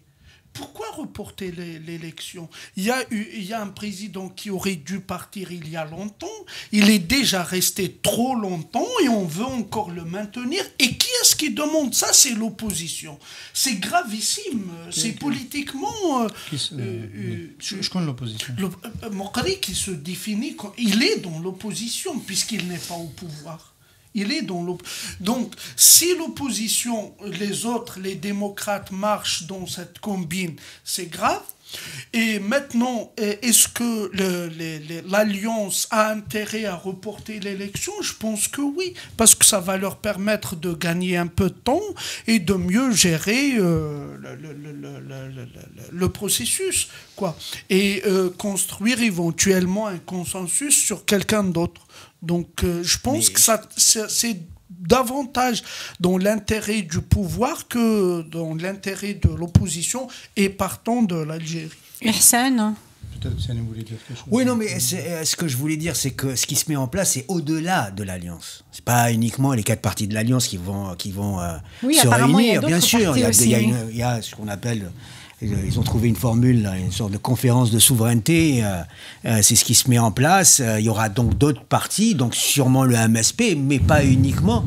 pourquoi reporter l'élection? Il, y a eu, il y a un président qui aurait dû partir il y a longtemps, il est déjà resté trop longtemps et on veut encore le maintenir. Et qui est-ce qui demande ça? C'est l'opposition. C'est gravissime, c'est politiquement... Euh, euh, euh, je, connais l'opposition. Mokari qui se définit, il est dans l'opposition puisqu'il n'est pas au pouvoir. Il est dans Donc, si l'opposition, les autres, les démocrates marchent dans cette combine, c'est grave. Et maintenant, est-ce que l'Alliance a intérêt à reporter l'élection? Je pense que oui, parce que ça va leur permettre de gagner un peu de temps et de mieux gérer euh, le, processus, quoi. Et euh, construire éventuellement un consensus sur quelqu'un d'autre. Donc, euh, je pense Mais... que ça, c'est davantage dans l'intérêt du pouvoir que dans l'intérêt de l'opposition et partant de l'Algérie. Ihsan oui, non, mais ce que je voulais dire, c'est que ce qui se met en place, c'est au-delà de l'alliance. C'est pas uniquement les quatre parties de l'alliance qui vont, qui vont euh, oui, se réunir. Bien sûr, il y, a, a une, y a ce qu'on appelle ils ont trouvé une formule, une sorte de conférence de souveraineté. Euh, c'est ce qui se met en place. Il y aura donc d'autres partis, donc sûrement le MSP, mais pas uniquement.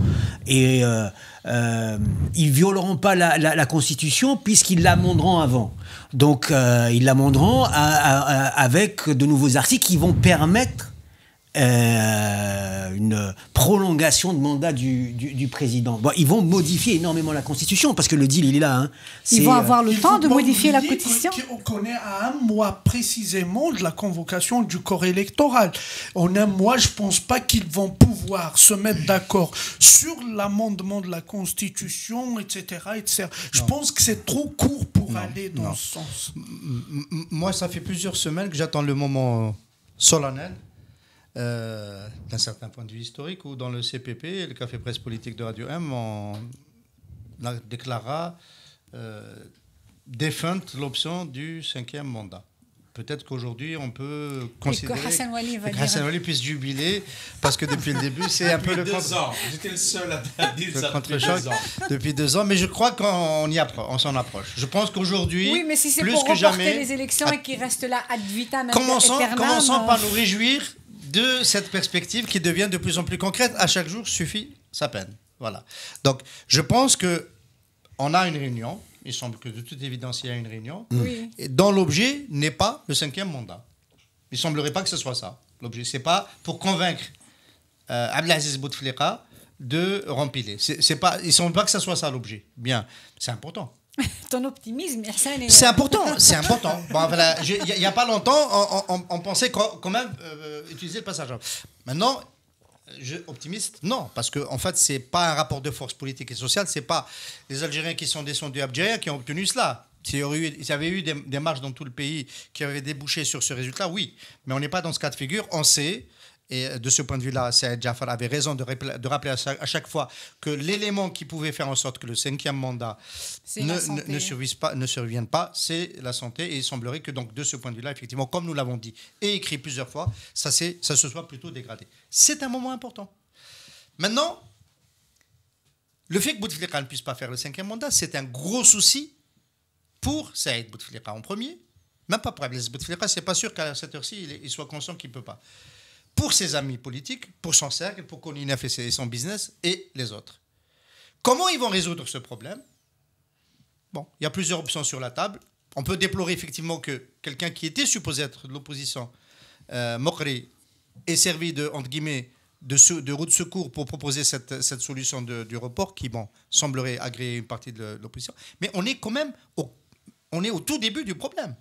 Et euh, euh, ils violeront pas la, Constitution puisqu'ils l'amenderont avant. Donc, euh, ils l'amenderont avec de nouveaux articles qui vont permettre euh, une prolongation de mandat du, du- du président. Bon, ils vont modifier énormément la Constitution parce que le deal, il est là. hein. Ils vont euh, avoir le temps de modifier la Constitution. qu'on est à un mois précisément de la convocation du corps électoral. En un mois, je pense pas qu'ils vont pouvoir se mettre d'accord sur l'amendement de la Constitution, etc. etc. Je pense que c'est trop court pour aller dans non. ce sens. M- m- Moi, ça fait plusieurs semaines que j'attends le moment solennel, euh, d'un certain point de vue historique, où dans le CPP, le Café Presse Politique de Radio M, on a déclara euh, défunte l'option du cinquième mandat. Peut-être qu'aujourd'hui, on peut considérer Hassan Wali va que dire- Hassan Wali puisse jubiler, parce que depuis le début, c'est un peu le contre- ans. J'étais le seul à dire ça depuis deux ans. depuis deux ans, mais je crois qu'on y on s'en approche. Je pense qu'aujourd'hui, Oui, mais si c'est pour que reporter jamais, les élections et qu'ils restent là ad vitam Commençons, aeternam, commençons euh, par nous réjouir de cette perspective qui devient de plus en plus concrète. À chaque jour suffit sa peine. Voilà. Donc, je pense que on a une réunion. Il semble que de toute évidence, il y a une réunion. Oui. Et dont l'objet n'est pas le cinquième mandat. Il semblerait pas que ce soit ça. L'objet, c'est pas pour convaincre euh, Abdelaziz Bouteflika de rempiler. C'est, c'est pas, il semble pas que ce soit ça l'objet. Bien, c'est important. Ton optimisme, C'est important, c'est important. Bon, il n'y a, pas longtemps, on, pensait quand même euh, utiliser le passage. Maintenant, optimiste, non, parce que en fait, c'est pas un rapport de force politique et sociale, c'est pas les Algériens qui sont descendus à qui ont obtenu cela. S'il y avait eu des, des marches dans tout le pays qui avaient débouché sur ce résultat, oui. Mais on n'est pas dans ce cas de figure. On sait, et de ce point de vue-là, Saïd Jafar avait raison de, rappel- de rappeler à chaque, à chaque fois que l'élément qui pouvait faire en sorte que le cinquième mandat ne, la ne, santé. ne survive pas, ne survienne pas, c'est la santé. Et il semblerait que donc de ce point de vue-là, effectivement, comme nous l'avons dit et écrit plusieurs fois, ça, se soit plutôt dégradé. C'est un moment important. Maintenant, le fait que Bouteflika ne puisse pas faire le cinquième mandat, c'est un gros souci pour Saïd Bouteflika en premier. Même pas pour Abdelaziz Bouteflika, c'est pas sûr qu'à cette heure-ci, il soit conscient qu'il ne peut pas. Pour ses amis politiques, pour son cercle, pour Koninef et son business, et les autres. Comment ils vont résoudre ce problème? Bon, il y a plusieurs options sur la table. On peut déplorer effectivement que quelqu'un qui était supposé être de l'opposition, euh, Mokri, ait servi de, entre guillemets, de, de roue de secours pour proposer cette, solution du report qui, bon, semblerait agréer une partie de l'opposition. Mais on est quand même on est au tout début du problème.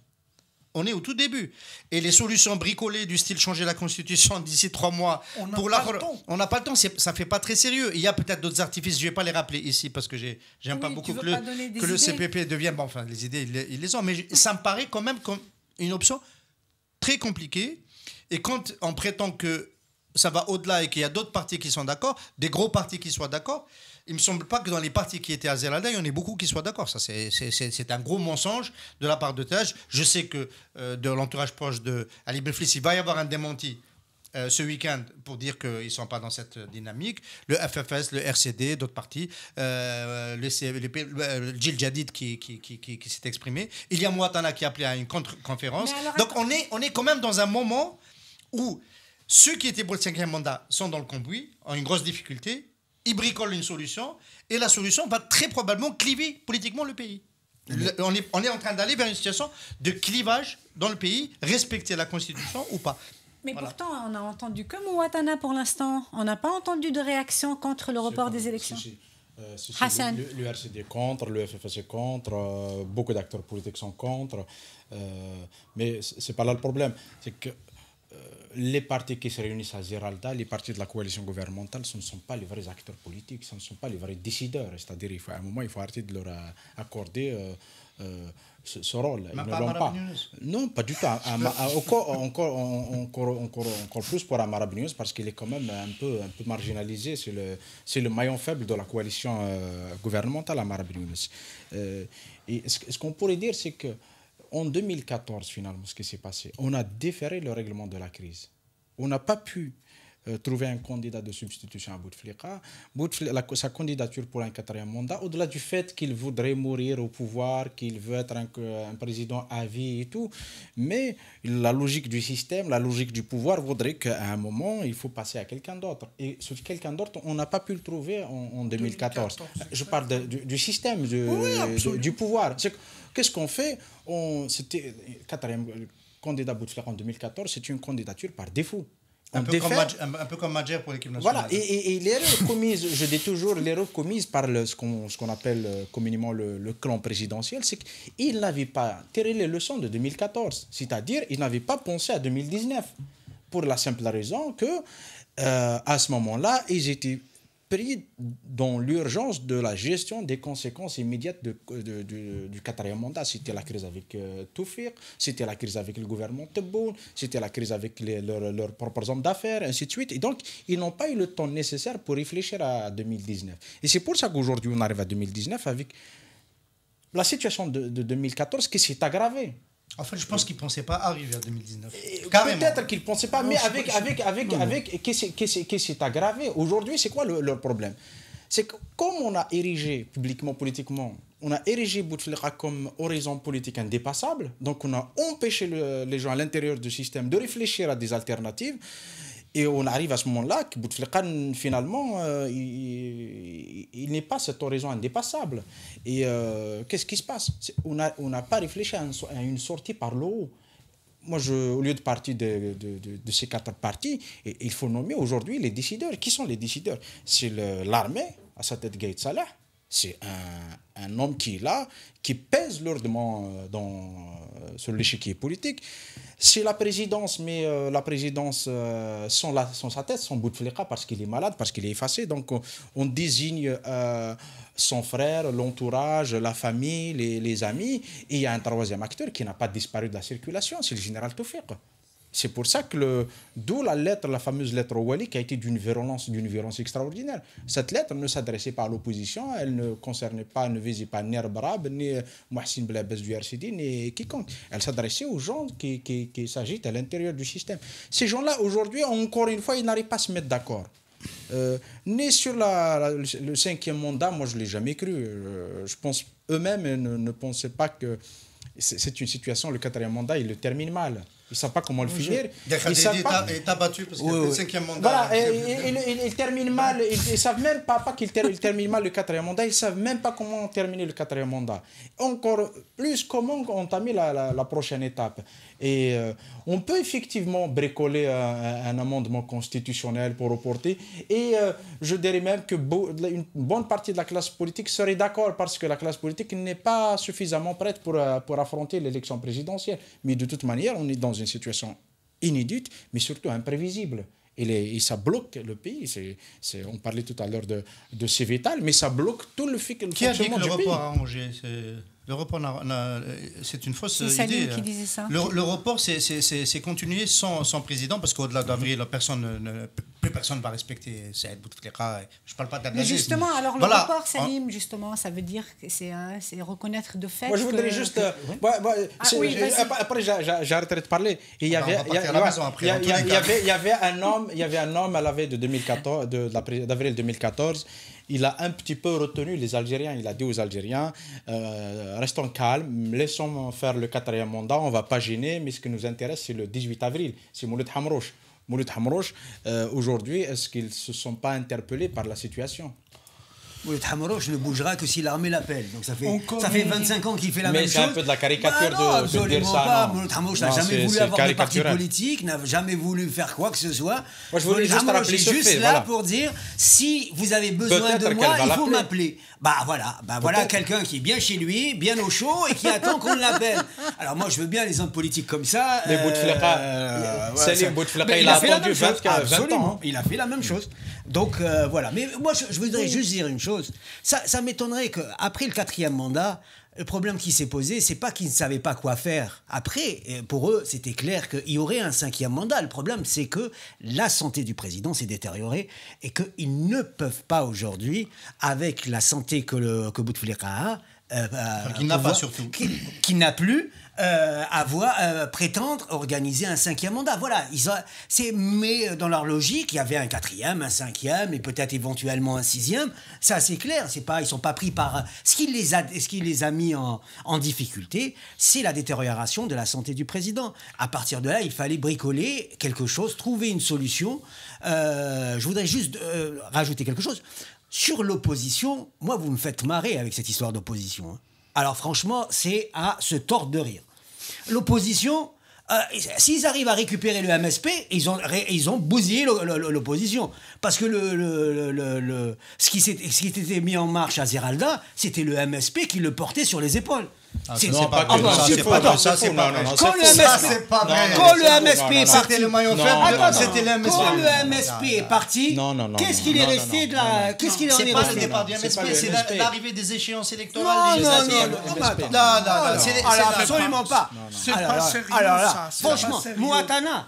On est au tout début. Et les solutions bricolées du style changer la Constitution d'ici trois mois, On n'a pour pas la- le temps. on n'a pas le temps, ça ne fait pas très sérieux. Il y a peut-être d'autres artifices, je ne vais pas les rappeler ici parce que j'ai- j'aime Oui, pas beaucoup que le, pas que le. CPP devienne. Bon, enfin, les idées, ils les, ils les ont, mais je- ça me paraît quand même comme une option très compliquée. Et quand on prétend que ça va au-delà et qu'il y a d'autres partis qui sont d'accord, des gros partis qui soient d'accord, il me semble pas que dans les partis qui étaient à Zelada, il y en ait beaucoup qui soient d'accord. Ça, c'est- un gros mensonge de la part de Taj. Je sais que euh, de l'entourage proche de Ali Benflis, il va y avoir un démenti. euh, ce week-end pour dire qu'ils ne sont pas dans cette dynamique. Le FFS, le RCD, d'autres partis, euh, le, le P- le- Gilles Jadid qui, qui, qui, qui- qui s'est exprimé. Il y a Mouatana qui a appelé à une contre-conférence. Donc on est, on est quand même dans un moment où ceux qui étaient pour le cinquième mandat sont dans le cambouis, ont une grosse difficulté, ils bricolent une solution, et la solution va très probablement cliver politiquement le pays. Le- on, est, on est en train d'aller vers une situation de clivage dans le pays, respecter la Constitution ou pas. Mais Voilà. pourtant, on n'a entendu que Mouatana pour l'instant. On n'a pas entendu de réaction contre le report des élections. Si, si. Euh, si, si, Hassan. Le, RCD contre, le FFS est contre, euh, beaucoup d'acteurs politiques sont contre. euh, mais c- c'est pas là le problème. C'est que euh, les partis qui se réunissent à Zeralda, les partis de la coalition gouvernementale, ce ne sont pas les vrais acteurs politiques, ce ne sont pas les vrais décideurs. C'est-à-dire, il faut, à un moment, il faut arrêter de leur euh, accorder euh, euh, ce, ce rôle. Ils ne l'ont pas. Non, pas du tout. À- à- à- encore, encore, encore, encore, encore plus pour Amara Bignouz, parce qu'il est quand même un peu, un peu marginalisé. C'est le, c'est le maillon faible de la coalition euh, gouvernementale, Amara. Euh, et ce, ce qu'on pourrait dire, c'est que en 2014, finalement, ce qui s'est passé, on a déféré le règlement de la crise. On n'a pas pu euh, trouver un candidat de substitution à Bouteflika. Bouteflika, sa candidature pour un quatrième mandat, au-delà du fait qu'il voudrait mourir au pouvoir, qu'il veut être un, un président à vie et tout, mais la logique du système, la logique du pouvoir voudrait qu'à un moment, il faut passer à quelqu'un d'autre. Et ce quelqu'un d'autre, on n'a pas pu le trouver en, en 2014. 2014, Je parle de- du, du système, de- Oui, du pouvoir. Qu'est-ce qu'on fait? On, C'était quatrième euh, candidat Bouteflika en 2014, c'est une candidature par défaut. Un peu, comme Madj- un, un peu comme Madjer pour l'équipe nationale. voilà, et, et, et l'erreur commise, je dis toujours, l'erreur commise par le- ce qu'on ce qu'on appelle euh, communément le, le clan présidentiel, c'est qu'il n'avait pas tiré les leçons de 2014. C'est-à-dire, il n'avait pas pensé à 2019. Pour la simple raison que, euh, à ce moment-là, ils étaient pris dans l'urgence de la gestion des conséquences immédiates de- de- du- du quatrième mandat. C'était la crise avec euh, Toufik, c'était la crise avec le gouvernement Tebboune, c'était la crise avec leurs, leurs propres hommes d'affaires, ainsi de suite. Et donc, ils n'ont pas eu le temps nécessaire pour réfléchir à 2019. Et c'est pour ça qu'aujourd'hui, on arrive à 2019 avec la situation de, de 2014 qui s'est aggravée. En fait, je pense qu'ils ne pensaient pas arriver à 2019. Et Carrément. Peut-être qu'ils ne pensaient pas, mais avec, pas- avec, avec, avec, qui s'est- qui s'est- qui s'est aggravé? Aujourd'hui, c'est quoi le- leur problème? C'est que comme on a érigé publiquement, politiquement, on a érigé Bouteflika comme horizon politique indépassable, donc on a empêché le- les gens à l'intérieur du système de réfléchir à des alternatives. Et on arrive à ce moment-là que Bouteflika, finalement, euh, il, n'est pas cet horizon indépassable. Et euh, qu'est-ce qui se passe? On n'a pas réfléchi à, une sortie par le haut. Moi, au lieu de partir de, ces quatre partis, il faut nommer aujourd'hui les décideurs. Qui sont les décideurs? C'est l'armée, à sa tête Gaït Salah. C'est un, un homme qui est là, qui pèse lourdement euh, dans, euh, sur l'échiquier politique. C'est la présidence, mais euh, la présidence sans, la, sans sa tête, sans Bouteflika, parce qu'il est malade, parce qu'il est effacé. Donc, on, désigne son frère, l'entourage, la famille, les, amis. Et il y a un troisième acteur qui n'a pas disparu de la circulation, c'est le général Toufik. C'est pour ça que d'où la lettre, la fameuse lettre Wali, qui a été d'une violence, d'une violence extraordinaire. Cette lettre ne s'adressait pas à l'opposition, elle ne concernait pas, ne visait pas ni Brab, ni Mohsin Blabez du RCD, ni quiconque. Elle s'adressait aux gens qui, s'agitent à l'intérieur du système. Ces gens-là, aujourd'hui, encore une fois, ils n'arrivent pas à se mettre d'accord. Euh, ni sur le cinquième mandat, moi je ne l'ai jamais cru. Euh, je pense eux-mêmes ne, ne pensaient pas que c'est une situation, le quatrième mandat, ils le terminent mal. Ils ne savent pas comment le finir. Pas- est- abattu parce qu'il Oui, le cinquième mandat. Voilà, ils, terminent mal. Ils ne savent même pas, pas qu'ils ter- ils terminent mal le quatrième mandat. Ils ne savent même pas comment terminer le quatrième mandat. Encore plus, comment entamer la, la- la prochaine étape. Et euh, on peut effectivement bricoler un, un amendement constitutionnel pour reporter. Et euh, je dirais même que beau- une bonne partie de la classe politique serait d'accord parce que la classe politique n'est pas suffisamment prête pour, euh, pour affronter l'élection présidentielle. Mais de toute manière, on est dans une situation inédite, mais surtout imprévisible. Et, les- et ça bloque le pays. C'est- c'est- on parlait tout à l'heure de, de Cévétal, mais ça bloque tout le, le Qui a dit que le du pays. report a arrangé C'est- Le report, n'a- n'a- c'est une fausse C'est idée. Salim qui hein. disait ça. Le, le report, c'est- c'est c'est- c'est continuer sans, sans président, parce qu'au-delà d'avril, personne ne- ne- plus personne ne va respecter Saïd Bouteflika. Je ne parle pas Mais d'Abdelaziz. justement, alors le Voilà. report, Salim, justement, ça veut dire que c'est c'est reconnaître de fait. Moi, je voudrais que- juste. que- euh, Ah oui, vas-y. après, après, j'a- j'a- j'arrêterai de parler. Il y avait, un homme, il y avait un homme à la veille de 2014, de la pré- d'avril 2014. Il a un petit peu retenu les Algériens. Il a dit aux Algériens euh, restons calmes, laissons faire le quatrième mandat, on ne va pas gêner, mais ce qui nous intéresse, c'est le 18 avril. C'est Mouloud Hamrouch. Mouloud Hamrouch, euh, aujourd'hui, est-ce qu'ils ne se sont pas interpellés par la situation? Mouloud Hamrouch ne bougera que si l'armée l'appelle. Donc ça fait, Encore ça fait une- 25 ans qu'il fait la Mais même c'est chose. un peu de la caricature Bah de- non, de dire absolument ça, pas. n'a jamais c'est- voulu c'est avoir de parti politique, n'a jamais voulu faire quoi que ce soit. Moi, je voulais juste rappeler est ce juste fait, là voilà. pour dire si vous avez besoin de moi, il faut m'appeler. Bah voilà, bah voilà quelqu'un qui est bien chez lui, bien au chaud et qui attend qu'on l'appelle. Alors moi, je veux bien les hommes politiques comme ça. Les euh, Bouteflika, euh, Salim ça- Bouteflika, Mais il a fait la attendu même chose. 20, 20 ans, Absolument. hein. Il a fait la même chose. Donc euh, voilà. Mais moi, je, je voudrais juste dire une chose. Ça, ça m'étonnerait qu'après le quatrième mandat, le problème qui s'est posé, c'est pas qu'ils ne savaient pas quoi faire. Après, euh, pour eux, c'était clair qu'il y aurait un cinquième mandat. Le problème, c'est que la santé du président s'est détériorée et qu'ils ne peuvent pas aujourd'hui, avec la santé que, le, que Bouteflika a, euh, Qu'il n'a pas, surtout. n'a plus euh, euh, prétendre organiser un cinquième mandat. Voilà, ils ont, mais euh, dans leur logique, il y avait un quatrième, un cinquième et peut-être éventuellement un sixième. Ça, c'est clair. C'est pas, ils sont pas pris par. Ce qui les a, ce qui les a mis en, difficulté, c'est la détérioration de la santé du président. À partir de là, il fallait bricoler quelque chose, trouver une solution. Euh, je voudrais juste euh, rajouter quelque chose. Sur l'opposition, moi, vous me faites marrer avec cette histoire d'opposition. hein. Alors franchement, c'est à se tordre de rire. L'opposition, euh, s'ils arrivent à récupérer le MSP, ils ont, ils ont bousillé l'o- l'o- l'opposition. Parce que le, le- le- ce, qui ce qui était mis en marche à Zeralda, c'était le MSP qui le portait sur les épaules. Ah, C'est- Non, pas pas que- vrai. ça, Ça, c'est pas vrai. Ça, c'est vrai. Quand le. MSP, est parti, C'était le maillon faible. C'était quand le MSP est parti, qu'est-ce qu'il est resté de la... Qu'est-ce qu'il en C'est est pas le départ du MSP, c'est l'arrivée des échéances électorales non, non, non, c'est- absolument pas. C'est Alors pas sérieux, franchement. Mouatana,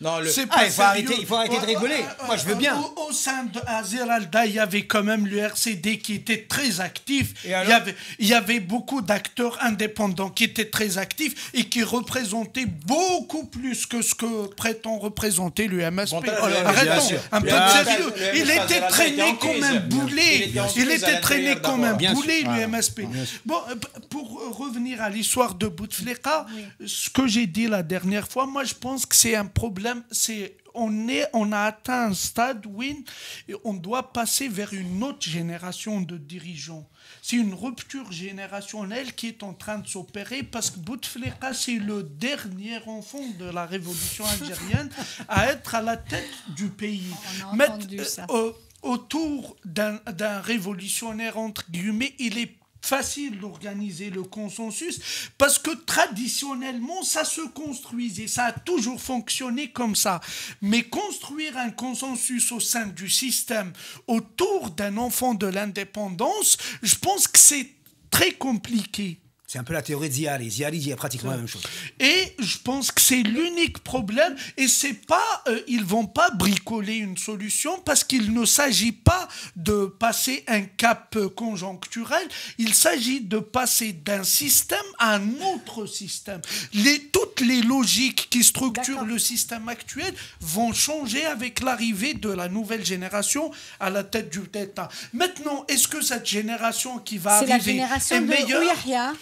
Non, le- C'est Ah, pas il faut arrêter- il faut arrêter de rigoler. euh, Moi, je veux euh, bien. Au, au sein de Azeralda, il y avait quand même le RCD qui était très actif. Et il, y avait, il y avait beaucoup d'acteurs indépendants qui étaient très actifs et qui représentaient beaucoup plus que ce que prétend représenter l'UMSP. Contraire, Oh, Arrêtons, un peu Bien de sérieux. Il MSP était Azeralda traîné comme un Il boulet. Il était traîné comme un boulet, l'UMSP. Bon, euh, pour revenir à l'histoire de Bouteflika, ce que j'ai dit la dernière fois, moi je pense que c'est un problème, c'est on, est, on a atteint un stade où on doit passer vers une autre génération de dirigeants. C'est une rupture générationnelle qui est en train de s'opérer parce que Bouteflika, c'est le dernier enfant de la révolution algérienne à être à la tête du pays. On a Mettre, entendu euh, ça. euh, autour d'un d'un révolutionnaire, entre guillemets, il est facile d'organiser le consensus parce que traditionnellement ça se construisait, ça a toujours fonctionné comme ça. Mais construire un consensus au sein du système autour d'un enfant de l'indépendance, je pense que c'est très compliqué. C'est un peu la théorie de Ziali. Ziali dit pratiquement la même chose. Et je pense que c'est l'unique problème. Et c'est pas, euh, ils vont pas bricoler une solution parce qu'il ne s'agit pas de passer un cap euh, conjoncturel. Il s'agit de passer d'un système à un autre système. Les, toutes les logiques qui structurent le système actuel vont changer avec l'arrivée de la nouvelle génération à la tête du État. Maintenant, est-ce que cette génération qui va la arriver génération est de meilleure? Ouyahia.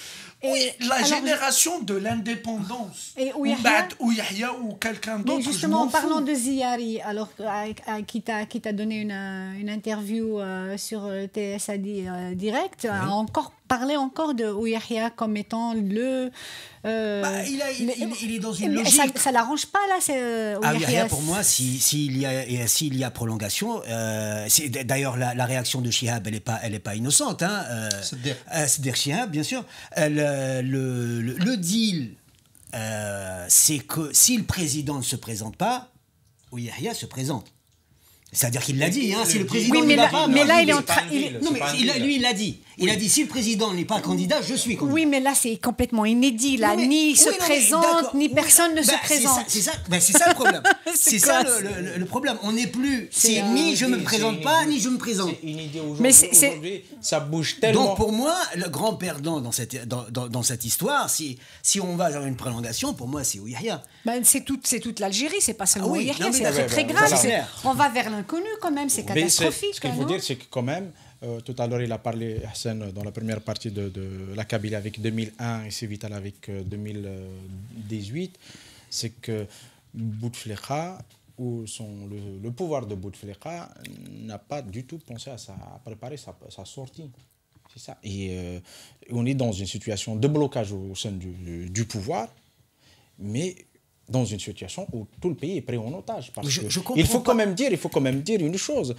Oui, Et la alors, génération de l'indépendance. Ou Bad ou Yahya ou quelqu'un d'autre. Justement, en parlant de Ziyari, alors à- à- qui t'a qui t'a donné une, une interview euh, sur euh, TSA euh, direct, a encore parlé encore de Ouyahia comme étant le. euh, Bah, il, a- il- le- il- il est dans une logique. Ça, ça l'arrange pas là, c'est euh, Ah Ouyahia, pour moi, s'il si, s'il y, a- et s'il y a prolongation, euh, d'ailleurs la, la réaction de Chihab, elle n'est pas, elle est pas innocente. Hein, euh, C'est-à-dire Chihab, bien sûr. Le, le, deal, euh, c'est que si le président ne se présente pas, Ouyahia se présente. C'est-à-dire qu'il l'a dit, hein, si le président Oui, ne mais là- pas, mais là, il est en train- il- Non, mais il a- lui, il l'a dit. Il a dit, si le président n'est pas candidat, je suis candidat. Oui, mais là, c'est complètement inédit. Là, mais- ni oui, se non, présente, ni oui, personne ne bah, se c'est présente. ça- C'est ça, bah, c'est ça le problème. C'est ça le, c'est- le- le problème. On n'est plus. C'est ni je me C'est présente pas, ni je me présente. C'est une idée Mais aujourd'hui. ça bouge tellement. Donc pour moi, le grand perdant dans cette, dans, dans- dans cette histoire, si, si on va vers une prolongation, pour moi c'est Ouiahia. Ben, c'est toute, c'est toute l'Algérie, c'est pas seulement Ah mais c'est très, très grave. On va vers l'inconnu quand même, c'est catastrophique. Ce qu'il faut dire, c'est que quand même, euh, tout à l'heure, il a parlé, Hassan, dans la première partie de, de la Kabylie avec 2001 et Civital avec euh, 2018, c'est que Bouteflika, ou son, le, le pouvoir de Bouteflika, n'a pas du tout pensé à, sa, à préparer sa, sa sortie. C'est ça. Et euh, on est dans une situation de blocage au sein du, du pouvoir, mais dans une situation où tout le pays est pris en otage. Parce Je- que je comprends il faut pas. quand même dire, il faut quand même dire une chose.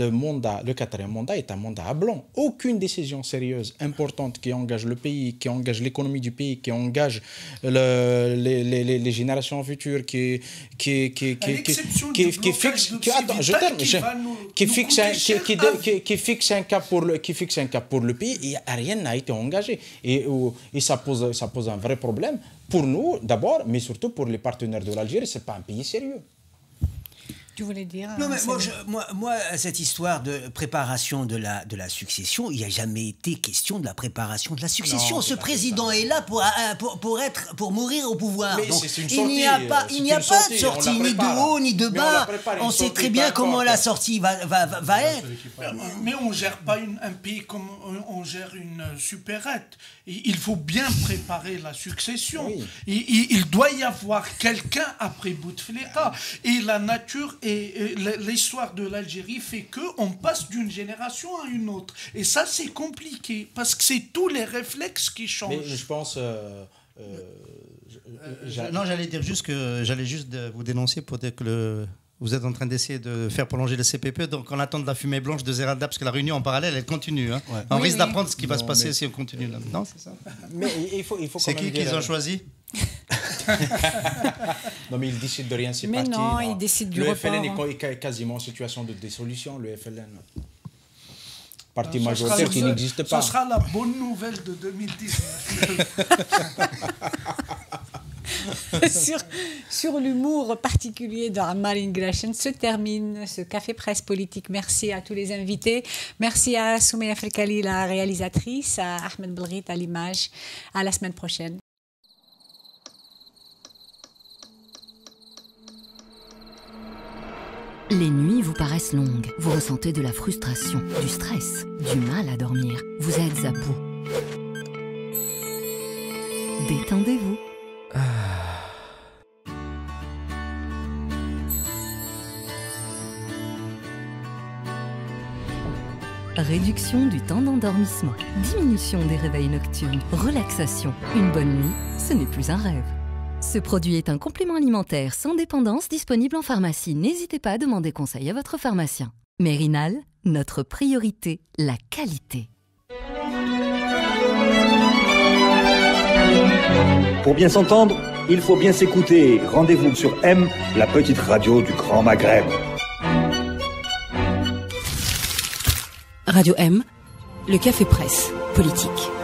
Le mandat, le quatrième mandat est un mandat à blanc. Aucune décision sérieuse, importante, qui engage le pays, qui engage l'économie du pays, qui engage le- les, les- les- les générations futures, qui, fixe, attends, je Civital termine, qui je- va nous- qui nous fixe un, qui, fixe un cap pour le, qui fixe un cap pour le pays et rien n'a été engagé. Et, où- et ça, pose, ça pose un vrai problème pour nous d'abord, mais surtout pour les partenaires de l'Algérie. C'est pas un pays sérieux. Tu voulais dire Non, euh, mais moi, c'est- je- moi, moi, cette histoire de préparation de la, de la succession, il n'y a jamais été question de la préparation de la succession. Non, Ce président est là pour, euh, pour, pour être, pour mourir au pouvoir. Mais Donc, c'est- c'est une il n'y a sortie, pas, euh, il c'est n'y a pas de sortie, ni de haut, ni de on bas. On sait très bien comment la sortie va, va, va, va être. Mais on ne gère pas une- un pays comme on, gère une euh, supérette. Il faut bien préparer la succession. Il, il- il doit y avoir quelqu'un après Bouteflika. Et la nature et, l'histoire de l'Algérie fait que on passe d'une génération à une autre. Et ça, c'est compliqué parce que c'est tous les réflexes qui changent. Mais je pense. euh, euh, je- j'a- Non, j'allais dire juste que j'allais juste vous dénoncer pour dire que le, vous êtes en train d'essayer de faire prolonger le CPP, donc on attend de la fumée blanche de Zerada, parce que la réunion en parallèle, elle continue. hein. On Oui, risque oui. d'apprendre ce qui va se passer si on continue là. Non, c'est ça. Mais il faut, il faut C'est qui qu'ils ont euh, choisi? Non, mais ils décident de rien, c'est Mais parti. non, ils décident du Le report, FLN est hein. est quasiment en situation de dissolution, le FLN. Parti majoritaire qui n'existe pas. Ça sera la bonne nouvelle de 2019. sur, sur l'humour particulier de Ammar Ingrashen se termine ce café presse politique. Merci à tous les invités. Merci à Soumeya Frikali, la réalisatrice, à Ahmed Belrit à l'image. À la semaine prochaine. Les nuits vous paraissent longues, vous ressentez de la frustration, du stress, du mal à dormir, vous êtes à bout. Détendez-vous. Réduction du temps d'endormissement, diminution des réveils nocturnes, relaxation. Une bonne nuit, ce n'est plus un rêve. Ce produit est un complément alimentaire sans dépendance disponible en pharmacie. N'hésitez pas à demander conseil à votre pharmacien. Mérinal, notre priorité, la qualité. Pour bien s'entendre, il faut bien s'écouter. Rendez-vous sur M, la petite radio du Grand Maghreb. Radio M, le café presse politique.